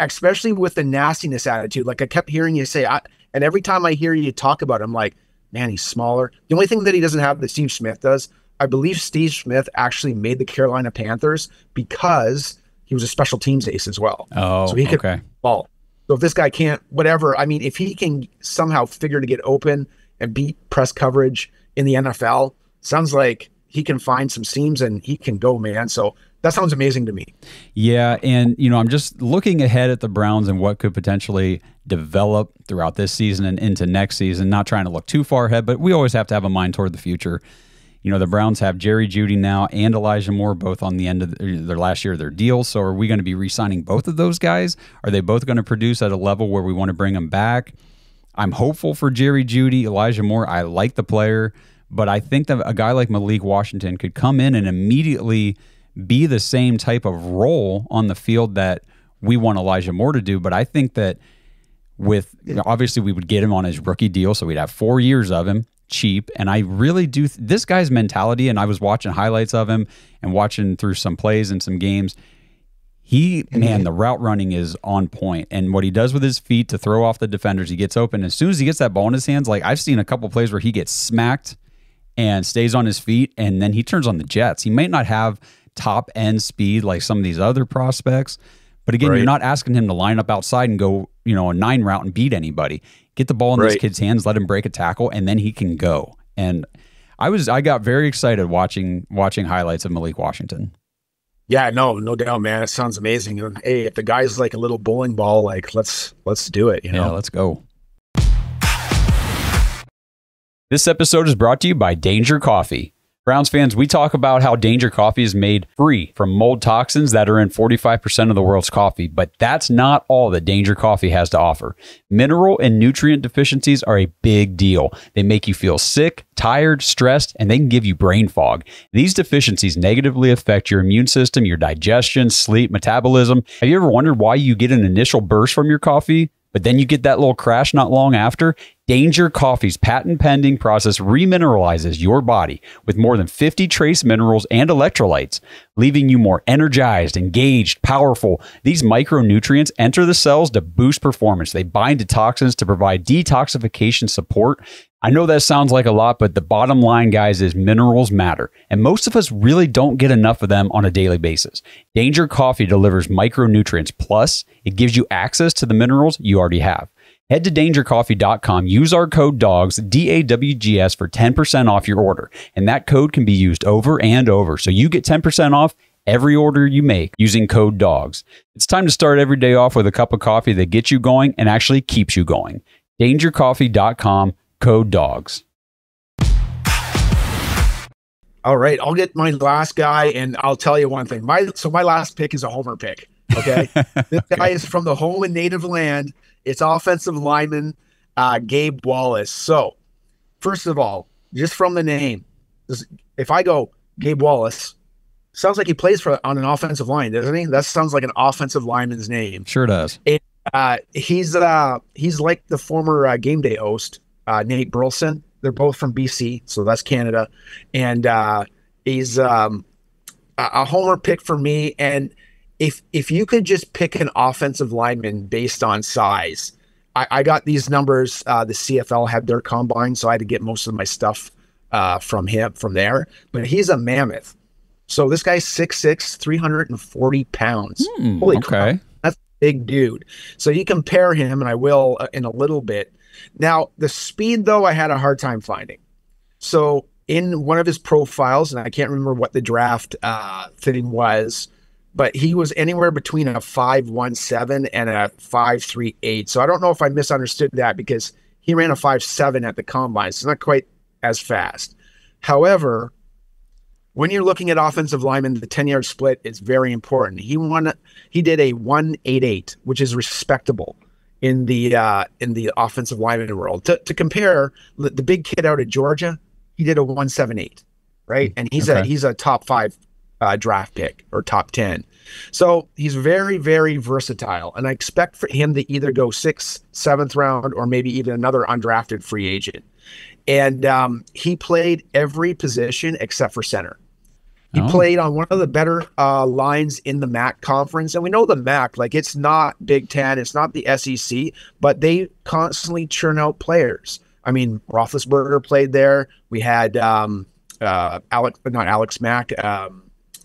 Especially with the nastiness attitude. Like I kept hearing you say, I, and every time I hear you talk about him, like, man, he's smaller. The only thing that he doesn't have that Steve Smith does, I believe Steve Smith actually made the Carolina Panthers because he was a special teams ace as well. Oh, so he could okay. ball. So if this guy can't, whatever, I mean, if he can somehow figure to get open and beat press coverage in the NFL, sounds like he can find some seams and he can go, man. So that sounds amazing to me. Yeah, and you know, I'm just looking ahead at the Browns and what could potentially develop throughout this season and into next season. Not trying to look too far ahead, but we always have to have a mind toward the future. You know, the Browns have Jerry Jeudy now and Elijah Moore both on the end of their last year of their deal. So, are we going to be re-signing both of those guys? Are they both going to produce at a level where we want to bring them back? I'm hopeful for Jerry Jeudy, Elijah Moore. I like the player, but I think that a guy like Malik Washington could come in and immediately be the same type of role on the field that we want Elijah Moore to do. But I think that with you know, obviously we would get him on his rookie deal, so we'd have four years of him cheap. And I really do th- this guy's mentality. And I was watching highlights of him and watching through some plays and some games. He man, the route running is on point, and what he does with his feet to throw off the defenders, he gets open as soon as he gets that ball in his hands. Like I've seen a couple plays where he gets smacked and stays on his feet, and then he turns on the jets. He might not have top end speed like some of these other prospects. But again, Right. you're not asking him to line up outside and go, you know, a nine route and beat anybody. Get the ball in this kid's hands, let him break a tackle, and then he can go. And I was I got very excited watching watching highlights of Malik Washington. Yeah, no, no doubt, man. It sounds amazing. And hey, if the guy's like a little bowling ball, like let's let's do it. You Yeah, know, let's go. This episode is brought to you by Danger Coffee. Browns fans, we talk about how Danger Coffee is made free from mold toxins that are in 45% of the world's coffee, but that's not all that Danger Coffee has to offer. Mineral and nutrient deficiencies are a big deal. They make you feel sick, tired, stressed, and they can give you brain fog. These deficiencies negatively affect your immune system, your digestion, sleep, metabolism. Have you ever wondered why you get an initial burst from your coffee? But then you get that little crash not long after. Danger Coffee's patent pending process remineralizes your body with more than 50 trace minerals and electrolytes, leaving you more energized, engaged, powerful. These micronutrients enter the cells to boost performance. They bind to toxins to provide detoxification support. I know that sounds like a lot, but the bottom line, guys, is minerals matter. And most of us really don't get enough of them on a daily basis. Danger Coffee delivers micronutrients, plus, it gives you access to the minerals you already have. Head to dangercoffee.com, use our code DAWGS, D A W G S, for 10% off your order. And that code can be used over and over. So you get 10% off every order you make using code DAWGS. It's time to start every day off with a cup of coffee that gets you going and actually keeps you going. Dangercoffee.com, code DAWGS. All right, I'll get my last guy, and I'll tell you one thing. My so my last pick is a homer pick. Okay, this guy is from the home and native land. It's offensive lineman uh, Gabe Wallace. So, first of all, just from the name, if I go Gabe Wallace, sounds like he plays for on an offensive line, doesn't he? That sounds like an offensive lineman's name. Sure does. Uh, he's uh, he's like the former uh, game day host uh, Nate Burleson. They're both from BC, so that's Canada, and uh, he's um, a, a homer pick for me. And if if you could just pick an offensive lineman based on size, I, I got these numbers. Uh, the CFL had their combine, so I had to get most of my stuff uh, from him from there. But he's a mammoth. So this guy's 6'6", 340 pounds. Hmm, Holy okay. crap. That's a big dude. So you compare him, and I will uh, in a little bit. Now, the speed, though, I had a hard time finding. So in one of his profiles, and I can't remember what the draft uh, thing was, but he was anywhere between a 517 and a 538. So I don't know if I misunderstood that because he ran a 57 at the combine. So not quite as fast. However, when you're looking at offensive linemen, the 10 yard split is very important. He won he did a 188, which is respectable in the uh in the offensive lineman world. To, to compare the the big kid out of Georgia, he did a 178, right? And he's a he's a top 5 uh, draft pick or top 10. So he's very, very versatile. And I expect for him to either go sixth, seventh round, or maybe even another undrafted free agent. And um, he played every position except for center. He oh. played on one of the better uh, lines in the MAC conference. And we know the MAC, like it's not Big Ten, it's not the SEC, but they constantly churn out players. I mean, Roethlisberger played there. We had um, uh, Alex, not Alex Mack, um,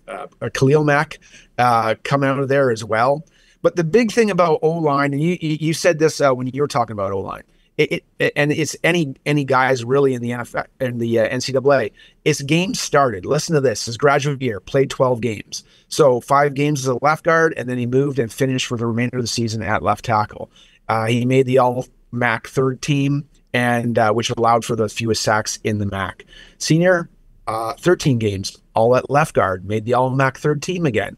uh, Khalil Mack uh, come out of there as well. But the big thing about O line, and you you said this uh, when you were talking about O line, it, it, and it's any any guys really in the NFL in the uh, NCAA. It's games started. Listen to this: his graduate year played 12 games, so five games as a left guard, and then he moved and finished for the remainder of the season at left tackle. Uh, he made the All MAC third team, and uh, which allowed for the fewest sacks in the MAC. Senior, uh, 13 games, all at left guard, made the All MAC third team again.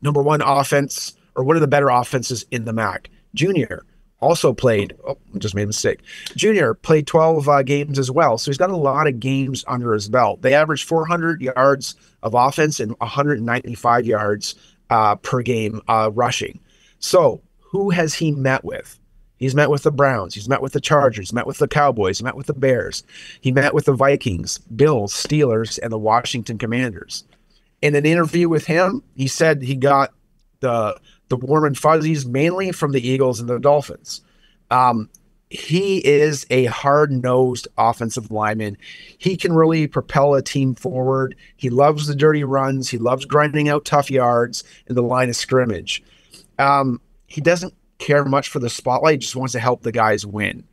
Number one offense, or one of the better offenses in the MAC. Junior also played, oh, just made a mistake. Junior played 12 uh, games as well. So he's got a lot of games under his belt. They averaged 400 yards of offense and 195 yards uh, per game uh, rushing. So who has he met with? He's met with the Browns. He's met with the Chargers. Met with the Cowboys. Met with the Bears. He met with the Vikings, Bills, Steelers, and the Washington Commanders. In an interview with him, he said he got the the warm and fuzzies mainly from the Eagles and the Dolphins. Um, he is a hard nosed offensive lineman. He can really propel a team forward. He loves the dirty runs. He loves grinding out tough yards in the line of scrimmage. Um, he doesn't care much for the spotlight, just wants to help the guys win.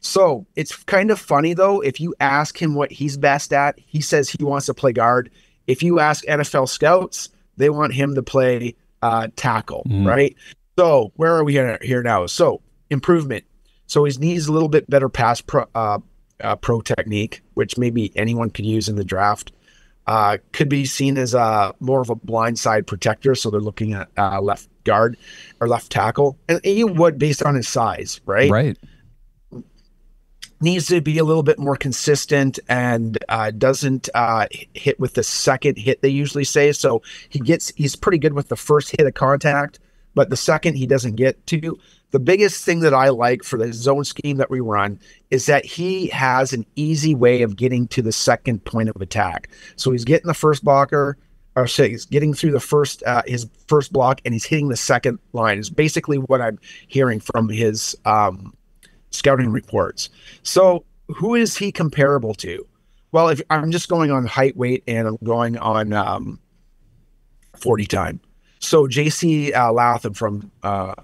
So it's kind of funny though. If you ask him what he's best at, he says he wants to play guard. If you ask NFL scouts, they want him to play uh, tackle, mm. right? So where are we here, here now? So improvement. So his knees a little bit better pass pro, uh, uh, pro technique, which maybe anyone could use in the draft. Uh, could be seen as a more of a blind side protector. So they're looking at uh, left guard or left tackle, and he would based on his size, right? Right needs to be a little bit more consistent and uh, doesn't uh, hit with the second hit they usually say. So he gets he's pretty good with the first hit of contact, but the second he doesn't get to. The biggest thing that I like for the zone scheme that we run is that he has an easy way of getting to the second point of attack. So he's getting the first blocker, or say he's getting through the first uh, his first block, and he's hitting the second line. Is basically what I'm hearing from his um, scouting reports. So who is he comparable to? Well, if I'm just going on height, weight, and I'm going on um, 40 time. So JC uh, Latham from uh,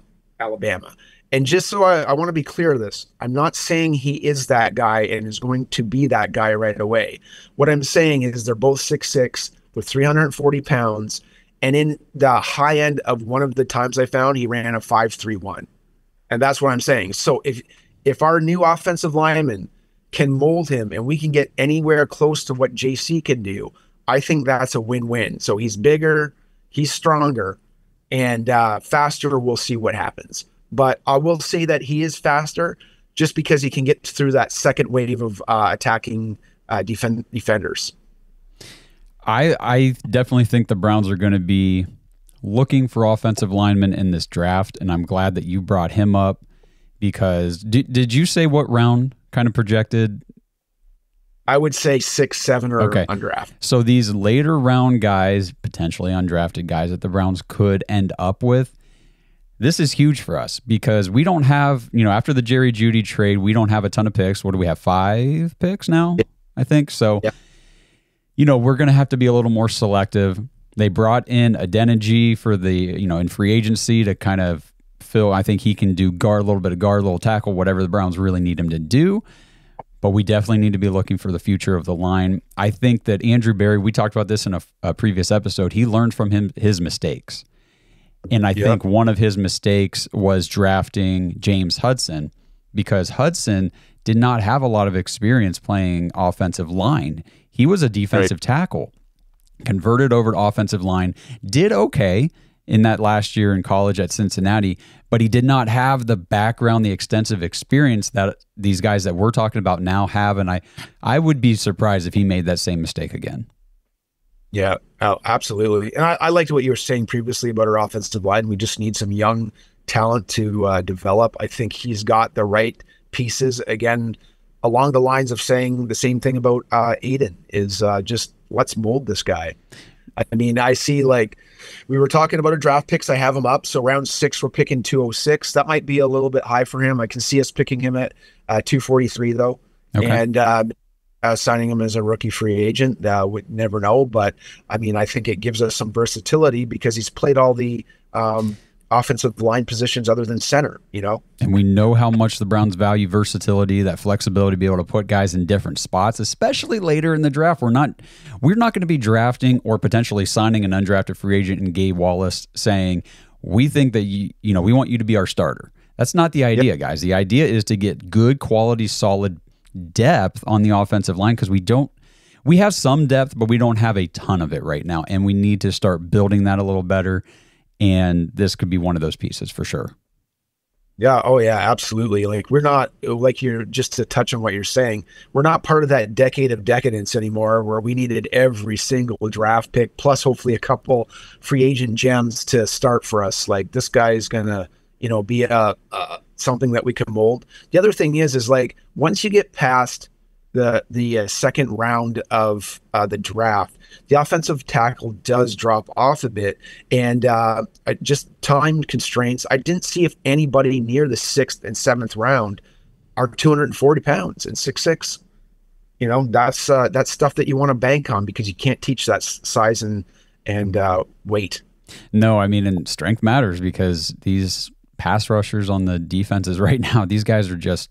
Alabama. And just so I, I want to be clear of this, I'm not saying he is that guy and is going to be that guy right away. What I'm saying is they're both six six with 340 pounds. And in the high end of one of the times I found, he ran a 531. And that's what I'm saying. So if if our new offensive lineman can mold him and we can get anywhere close to what JC can do, I think that's a win-win. So he's bigger, he's stronger, and uh, faster. We'll see what happens. But I will say that he is faster just because he can get through that second wave of uh, attacking uh, defend- defenders. I I definitely think the Browns are going to be looking for offensive linemen in this draft, and I'm glad that you brought him up because did, did you say what round kind of projected? I would say six, seven, or okay. undrafted. So these later round guys, potentially undrafted guys that the Browns could end up with. This is huge for us because we don't have, you know, after the Jerry Jeudy trade, we don't have a ton of picks. What do we have? Five picks now, yeah. I think. So, yeah. you know, we're going to have to be a little more selective. They brought in Adeniji for the, you know, in free agency to kind of fill. I think he can do guard a little bit of guard, a little tackle, whatever the Browns really need him to do. But we definitely need to be looking for the future of the line. I think that Andrew Berry, we talked about this in a, a previous episode. He learned from him his mistakes, and I yep. think one of his mistakes was drafting James Hudson because Hudson did not have a lot of experience playing offensive line. He was a defensive right. tackle, converted over to offensive line, did okay in that last year in college at Cincinnati, but he did not have the background, the extensive experience that these guys that we're talking about now have. And I, I would be surprised if he made that same mistake again. Yeah, oh, absolutely. And I, I liked what you were saying previously about our offensive line. We just need some young talent to uh, develop. I think he's got the right pieces. Again, along the lines of saying the same thing about uh, Aidan is uh, just let's mold this guy. I mean, I see like we were talking about our draft picks. I have him up. So round six, we're picking 206. That might be a little bit high for him. I can see us picking him at uh, 243 though. Okay. And uh, uh, signing him as a rookie free agent, uh, would never know. But I mean, I think it gives us some versatility because he's played all the um, offensive line positions other than center, you know? And we know how much the Browns value versatility, that flexibility to be able to put guys in different spots, especially later in the draft. We're not we're not going to be drafting or potentially signing an undrafted free agent in Gabe Wallace saying, "We think that you, you know, we want you to be our starter." That's not the idea, yep. guys. The idea is to get good quality solid depth on the offensive line because we don't we have some depth, but we don't have a ton of it right now and we need to start building that a little better and this could be one of those pieces for sure. Yeah. Oh, yeah. Absolutely. Like we're not like you're just to touch on what you're saying. We're not part of that decade of decadence anymore, where we needed every single draft pick plus hopefully a couple free agent gems to start for us. Like this guy is gonna, you know, be a, a something that we can mold. The other thing is, is like once you get past the the uh, second round of uh, the draft, the offensive tackle does drop off a bit, and uh, just time constraints. I didn't see if anybody near the sixth and seventh round are 240 pounds and six six. You know, that's uh, that's stuff that you want to bank on because you can't teach that size and and uh, weight. No, I mean, and strength matters because these pass rushers on the defenses right now, these guys are just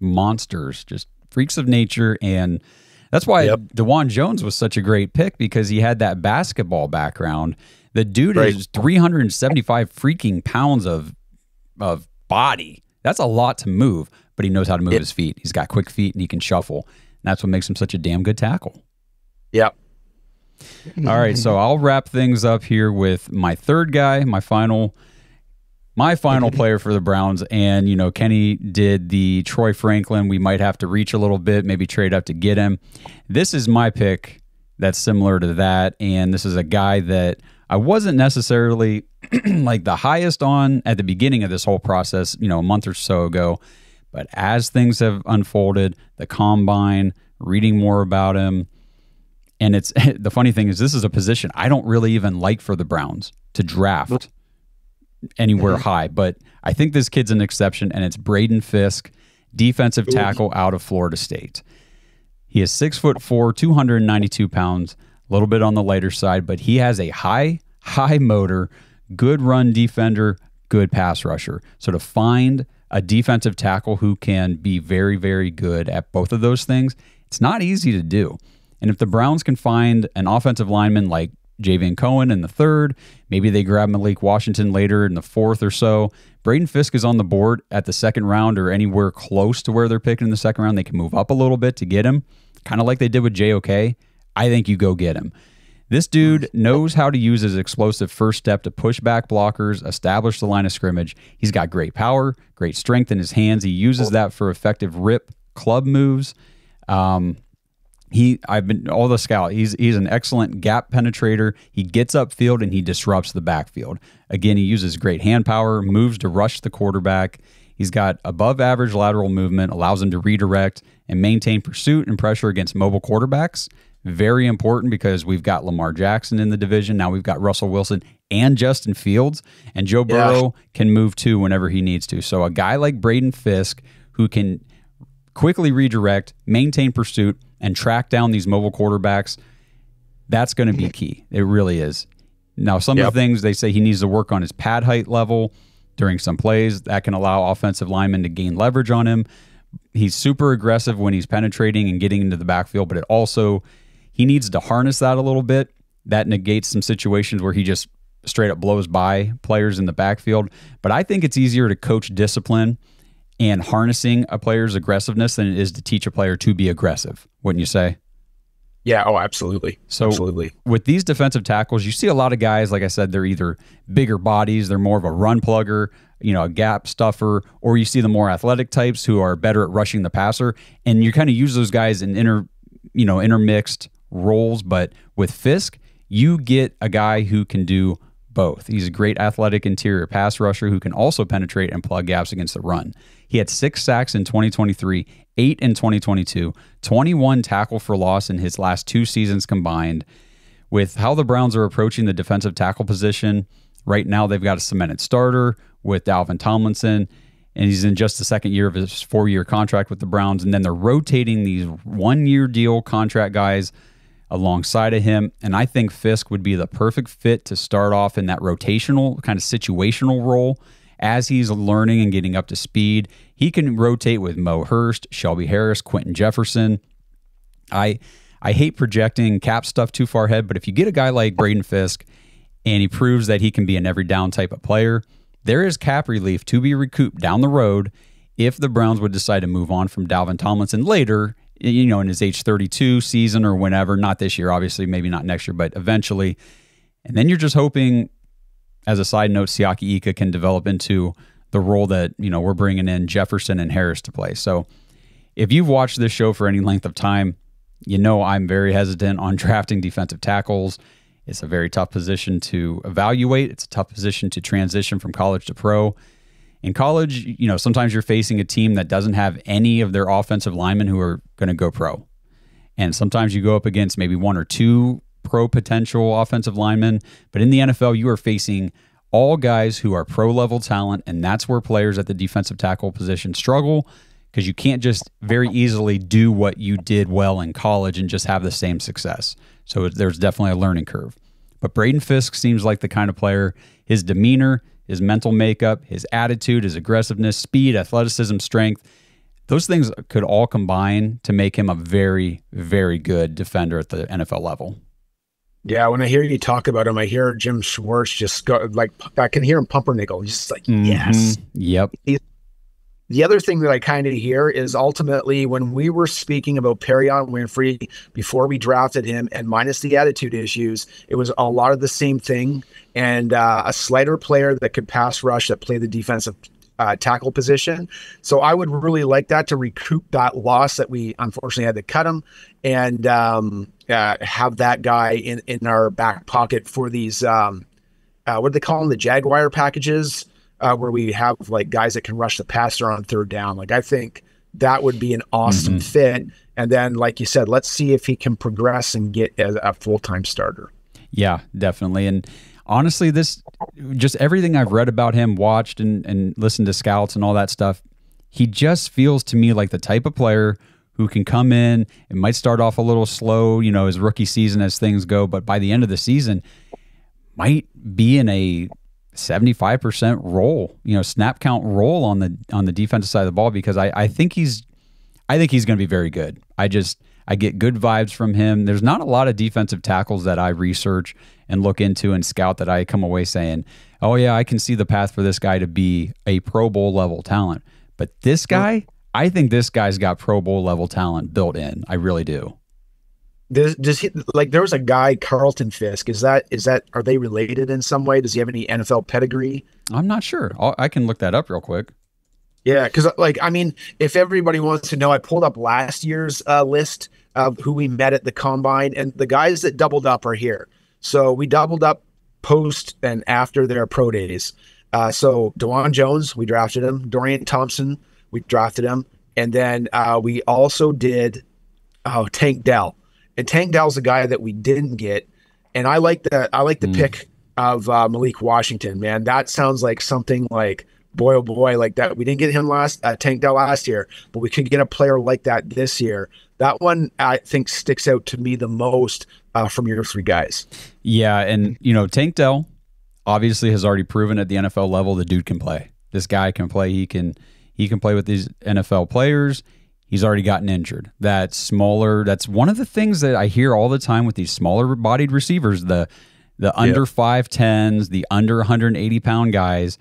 monsters, just freaks of nature. And that's why yep. Dawand Jones was such a great pick because he had that basketball background. The dude right. is 375 freaking pounds of of body. That's a lot to move, but he knows how to move yep. his feet. He's got quick feet and he can shuffle. And that's what makes him such a damn good tackle. Yep. All right, so I'll wrap things up here with my third guy, my final my final player for the Browns. And, you know, Kenny did the Troy Franklin. We might have to reach a little bit, maybe trade up to get him. This is my pick that's similar to that. And this is a guy that I wasn't necessarily like the highest on at the beginning of this whole process, you know, a month or so ago. But as things have unfolded, the combine, reading more about him, and it's the funny thing is this is a position I don't really even like for the Browns to draft anywhere mm-hmm. high, but I think this kid's an exception, and it's Braden Fiske, defensive tackle out of Florida State. He is six foot four, 292 pounds, a little bit on the lighter side, but he has a high, high motor, good run defender, good pass rusher. So to find a defensive tackle who can be very, very good at both of those things, it's not easy to do. And if the Browns can find an offensive lineman like Javion Cohen in the third. Maybe they grab Malik Washington later in the fourth or so. Braden Fiske is on the board at the second round or anywhere close to where they're picking in the second round. They can move up a little bit to get him, kind of like they did with JOK. I think you go get him. This dude knows how to use his explosive first step to push back blockers, establish the line of scrimmage. He's got great power, great strength in his hands. He uses that for effective rip club moves. Um, he I've been all the scout. He's he's an excellent gap penetrator. He gets upfield and he disrupts the backfield. Again, he uses great hand power, moves to rush the quarterback. He's got above average lateral movement, allows him to redirect and maintain pursuit and pressure against mobile quarterbacks. Very important because we've got Lamar Jackson in the division. Now we've got Russell Wilson and Justin Fields, and Joe Burrow yeah. can move too whenever he needs to. So a guy like Braden Fiske who can quickly redirect, maintain pursuit, and track down these mobile quarterbacks, that's going to be mm-hmm. key. It really is. Now, some yep. of the things they say he needs to work on his pad height level during some plays that can allow offensive linemen to gain leverage on him. He's super aggressive when he's penetrating and getting into the backfield, but it also he needs to harness that a little bit. That negates some situations where he just straight up blows by players in the backfield. But I think it's easier to coach discipline and harnessing a player's aggressiveness than it is to teach a player to be aggressive, wouldn't you say? Yeah, oh, absolutely. So, absolutely. With these defensive tackles, you see a lot of guys, like I said, they're either bigger bodies, they're more of a run plugger, you know, a gap stuffer, or you see the more athletic types who are better at rushing the passer. And you kind of use those guys in inter, you know, intermixed roles. But with Fiske, you get a guy who can do both. He's a great athletic interior pass rusher who can also penetrate and plug gaps against the run. He had six sacks in 2023, eight in 2022, 21 tackle for loss in his last two seasons combined. With how the Browns are approaching the defensive tackle position, right now they've got a cemented starter with Dalvin Tomlinson, and he's in just the second year of his four year contract with the Browns. And then they're rotating these one year deal contract guys alongside of him. And I think Fiske would be the perfect fit to start off in that rotational kind of situational role as he's learning and getting up to speed. He can rotate with Mo Hurst, Shelby Harris, Quinton Jefferson. I I hate projecting cap stuff too far ahead, but if you get a guy like Braden Fiske and he proves that he can be an every down type of player, there is cap relief to be recouped down the road if the Browns would decide to move on from Dalvin Tomlinson later, you know, in his age 32 season or whenever, not this year, obviously, maybe not next year, but eventually. And then you're just hoping, as a side note, Siaki Ika can develop into the role that, you know, we're bringing in Jefferson and Harris to play. So if you've watched this show for any length of time, you know I'm very hesitant on drafting defensive tackles. It's a very tough position to evaluate. It's a tough position to transition from college to pro. In college, you know, sometimes you're facing a team that doesn't have any of their offensive linemen who are going to go pro. And sometimes you go up against maybe one or two pro potential offensive linemen. But in the NFL, you are facing all guys who are pro level talent. And that's where players at the defensive tackle position struggle because you can't just very easily do what you did well in college and just have the same success. So there's definitely a learning curve. But Braden Fiske seems like the kind of player, his demeanor, his mental makeup, his attitude, his aggressiveness, speed, athleticism, strength, those things could all combine to make him a very, very good defender at the NFL level. Yeah, when I hear you talk about him, I hear Jim Schwartz just go like I can hear him pumpernickel. He's just like, mm-hmm. yes, yep. He's the other thing that I kind of hear is ultimately when we were speaking about Perrion Winfrey before we drafted him, and minus the attitude issues, it was a lot of the same thing. And uh, a slighter player that could pass rush that played the defensive uh, tackle position. So I would really like that to recoup that loss that we unfortunately had to cut him and um, uh, have that guy in, in our back pocket for these, um, uh, what do they call them? The Jaguar packages uh, where we have like guys that can rush the passer on third down. Like I think that would be an awesome mm-hmm. fit. And then, like you said, let's see if he can progress and get a, a full time starter. Yeah, definitely. And honestly, this just everything I've read about him, watched and, and listened to scouts and all that stuff, he just feels to me like the type of player who can come in. It might start off a little slow, you know, his rookie season as things go, but by the end of the season, might be in a 75% roll, you know, snap count roll on the on the defensive side of the ball because I, I think he's I think he's going to be very good. I just I get good vibes from him. There's not a lot of defensive tackles that I research and look into and scout that I come away saying, "Oh yeah, I can see the path for this guy to be a Pro Bowl level talent." But this guy, I think this guy's got Pro Bowl level talent built in. I really do. Does, does he like there was a guy Carlton Fisk? Is that is that are they related in some way? Does he have any NFL pedigree? I'm not sure. I'll, i can look that up real quick. Yeah, because like I mean, if everybody wants to know, I pulled up last year's uh, list of who we met at the combine, and the guys that doubled up are here. So we doubled up post and after their pro days. Uh, so Dawand Jones, we drafted him. Dorian Thompson, we drafted him, and then uh, we also did oh Tank Dell. And Tank Dell's a guy that we didn't get. And I like the I like the mm. pick of uh, Malik Washington, man. That sounds like something like boy oh boy, like that. We didn't get him last uh, Tank Dell last year, but we could get a player like that this year. That one I think sticks out to me the most uh, from your three guys. Yeah, and you know Tank Dell obviously has already proven at the NFL level the dude can play. This guy can play. He can he can play with these NFL players he's already gotten injured. That smaller, that's one of the things that I hear all the time with these smaller bodied receivers, the the under five tens, the under 180 pound guys,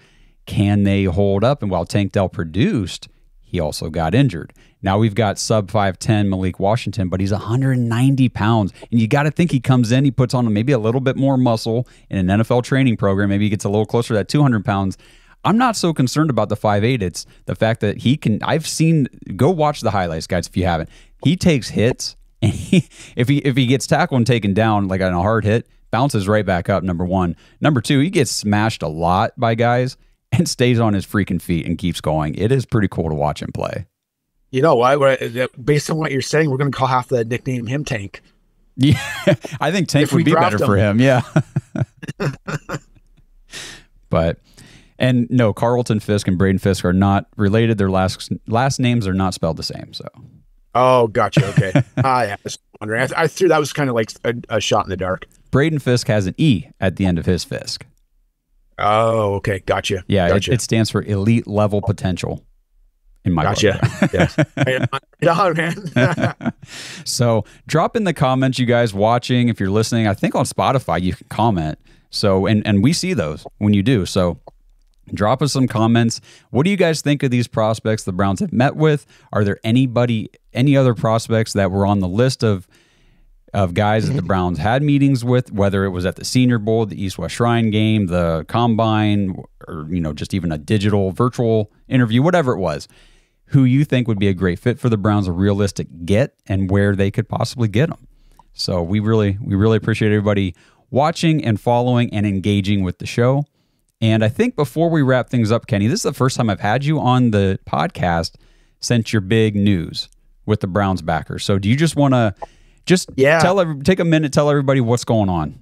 can they hold up? And while Tank Dell produced, he also got injured. Now we've got sub 5'10 Malik Washington, but he's 190 pounds. And you got to think he comes in, he puts on maybe a little bit more muscle in an NFL training program. Maybe he gets a little closer to that 200 pounds. I'm not so concerned about the five eight. It's the fact that he can. I've seen. Go watch the highlights, guys, if you haven't. He takes hits, and he, if he if he gets tackled and taken down like on a hard hit, bounces right back up. Number one, number two, he gets smashed a lot by guys and stays on his freaking feet and keeps going. It is pretty cool to watch him play. You know what? Based on what you're saying, we're going to call half the nickname him Tank. Yeah, I think Tank would be better him. for him. Yeah. but and no, Carlton Fisk and Braden Fiske are not related. Their last last names are not spelled the same. So. Oh, gotcha. Okay. ah, yeah. I was wondering. I, I threw that was kind of like a, a, shot in the dark. Braden Fiske has an E at the end of his Fisk. Oh, okay. Gotcha. Yeah, gotcha. It, it stands for elite level potential in my gotcha. yes. yeah, man. so drop in the comments, you guys watching. If you're listening, I think on Spotify you can comment. So and and we see those when you do. So drop us some comments. What do you guys think of these prospects the Browns have met with? Are there anybody any other prospects that were on the list of of guys that the mm-hmm. Browns had meetings with, whether it was at the Senior Bowl, the East West Shrine game, the Combine, or you know, just even a digital virtual interview, whatever it was, who you think would be a great fit for the Browns, a realistic get, and where they could possibly get them. So we really, we really appreciate everybody watching and following and engaging with the show. And I think before we wrap things up, Kenny, this is the first time I've had you on the podcast since your big news with the Browns backers. So do you just want to just yeah. tell every, take a minute, tell everybody what's going on?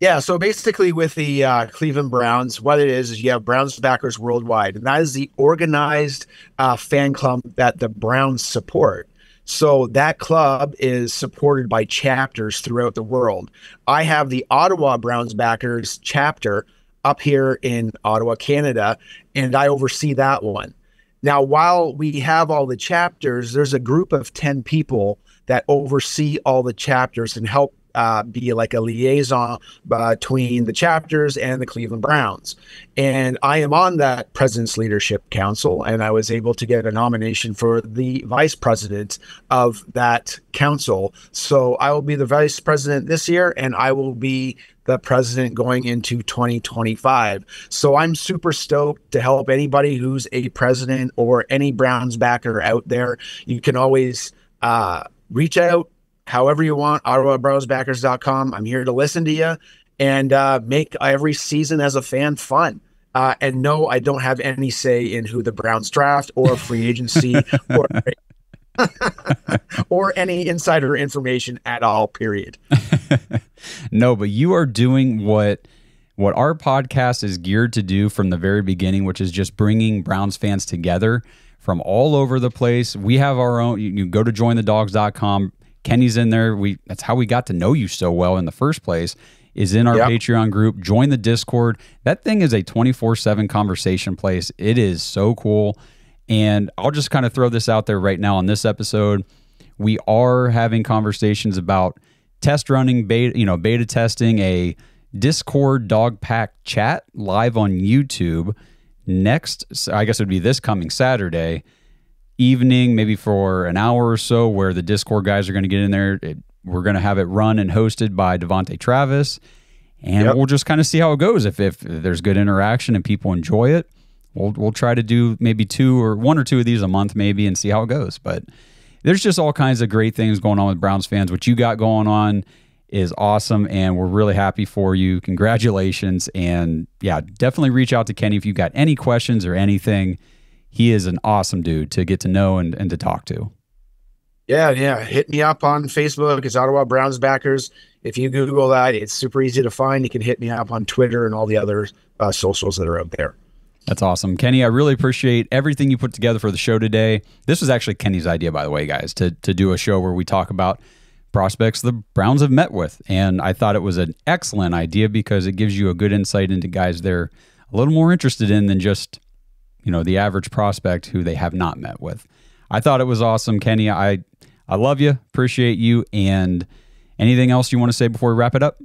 Yeah, so basically, with the uh, Cleveland Browns, what it is is you have Browns backers worldwide, and that is the organized uh, fan club that the Browns support. So that club is supported by chapters throughout the world. I have the Ottawa Browns backers chapter up here in Ottawa, Canada, and I oversee that one. Now, while we have all the chapters, there's a group of 10 people that oversee all the chapters and help uh, be like a liaison between the chapters and the Cleveland Browns. And I am on that President's Leadership Council, and I was able to get a nomination for the vice president of that council. So I will be the vice president this year, and I will be the president going into 2025. So I'm super stoked to help anybody who's a president or any Browns backer out there. You can always uh, reach out however you want, OttawaBrownsBackers.com. I'm here to listen to you and uh, make every season as a fan fun. Uh, and no, I don't have any say in who the Browns draft or free agency or or any insider information at all. Period. no, but you are doing what what our podcast is geared to do from the very beginning, which is just bringing Browns fans together from all over the place. We have our own. You, you go to jointhedawgs.com Kenny's in there. We that's how we got to know you so well in the first place. Is in our yep. Patreon group. Join the Discord. That thing is a 24 7 conversation place. It is so cool. And I'll just kind of throw this out there right now on this episode. We are having conversations about test running beta, you know, beta testing a Discord dog pack chat live on YouTube next. I guess it would be this coming Saturday evening, maybe for an hour or so, where the Discord guys are going to get in there. It, we're going to have it run and hosted by Devonte Travis, and yep. we'll just kind of see how it goes. If if there's good interaction and people enjoy it, we'll we'll try to do maybe two or one or two of these a month, maybe, and see how it goes. But there's just all kinds of great things going on with Browns fans. What you got going on is awesome, and we're really happy for you. Congratulations, and yeah, definitely reach out to Kenny if you've got any questions or anything he is an awesome dude to get to know and, and to talk to. Yeah, yeah. Hit me up on Facebook. It's Ottawa Browns Backers. If you Google that, it's super easy to find. You can hit me up on Twitter and all the other uh, socials that are out there. That's awesome. Kenny, I really appreciate everything you put together for the show today. This was actually Kenny's idea, by the way, guys, to, to do a show where we talk about prospects the Browns have met with. And I thought it was an excellent idea because it gives you a good insight into guys they're a little more interested in than just you know, the average prospect who they have not met with. I thought it was awesome, Kenny. I I love you, appreciate you, and anything else you want to say before we wrap it up?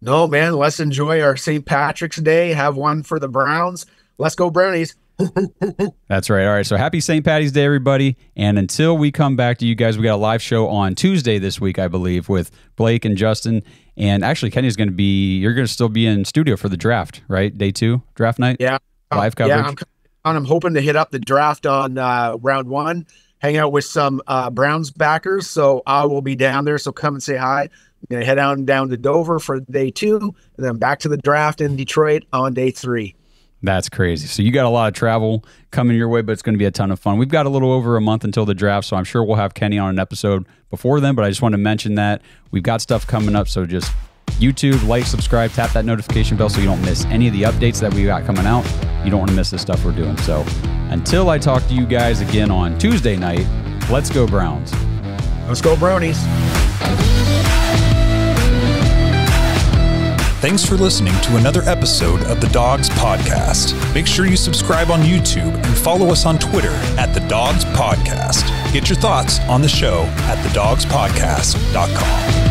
No, man. Let's enjoy our St. Patrick's Day. Have one for the Browns. Let's go, Brownies. That's right. All right. So happy St. Patty's Day, everybody. And until we come back to you guys, we got a live show on Tuesday this week, I believe, with Blake and Justin. And actually, Kenny's going to be, you're going to still be in studio for the draft, right? Day two, draft night? Yeah. Live coverage. Yeah, I'm, I'm hoping to hit up the draft on uh, round one, hang out with some uh, Browns backers. So I will be down there. So come and say hi. Gonna head on down to Dover for day two, and then back to the draft in Detroit on day three. That's crazy. So you got a lot of travel coming your way, but it's going to be a ton of fun. We've got a little over a month until the draft, so I'm sure we'll have Kenny on an episode before then. But I just want to mention that we've got stuff coming up. So just YouTube, like, subscribe, tap that notification bell so you don't miss any of the updates that we got coming out. You don't want to miss the stuff we're doing. So until I talk to you guys again on Tuesday night, let's go Browns. Let's go Brownies. Thanks for listening to another episode of the Dawgs Podcast. Make sure you subscribe on YouTube and follow us on Twitter at the Dawgs Podcast. Get your thoughts on the show at thedawgspodcast.com.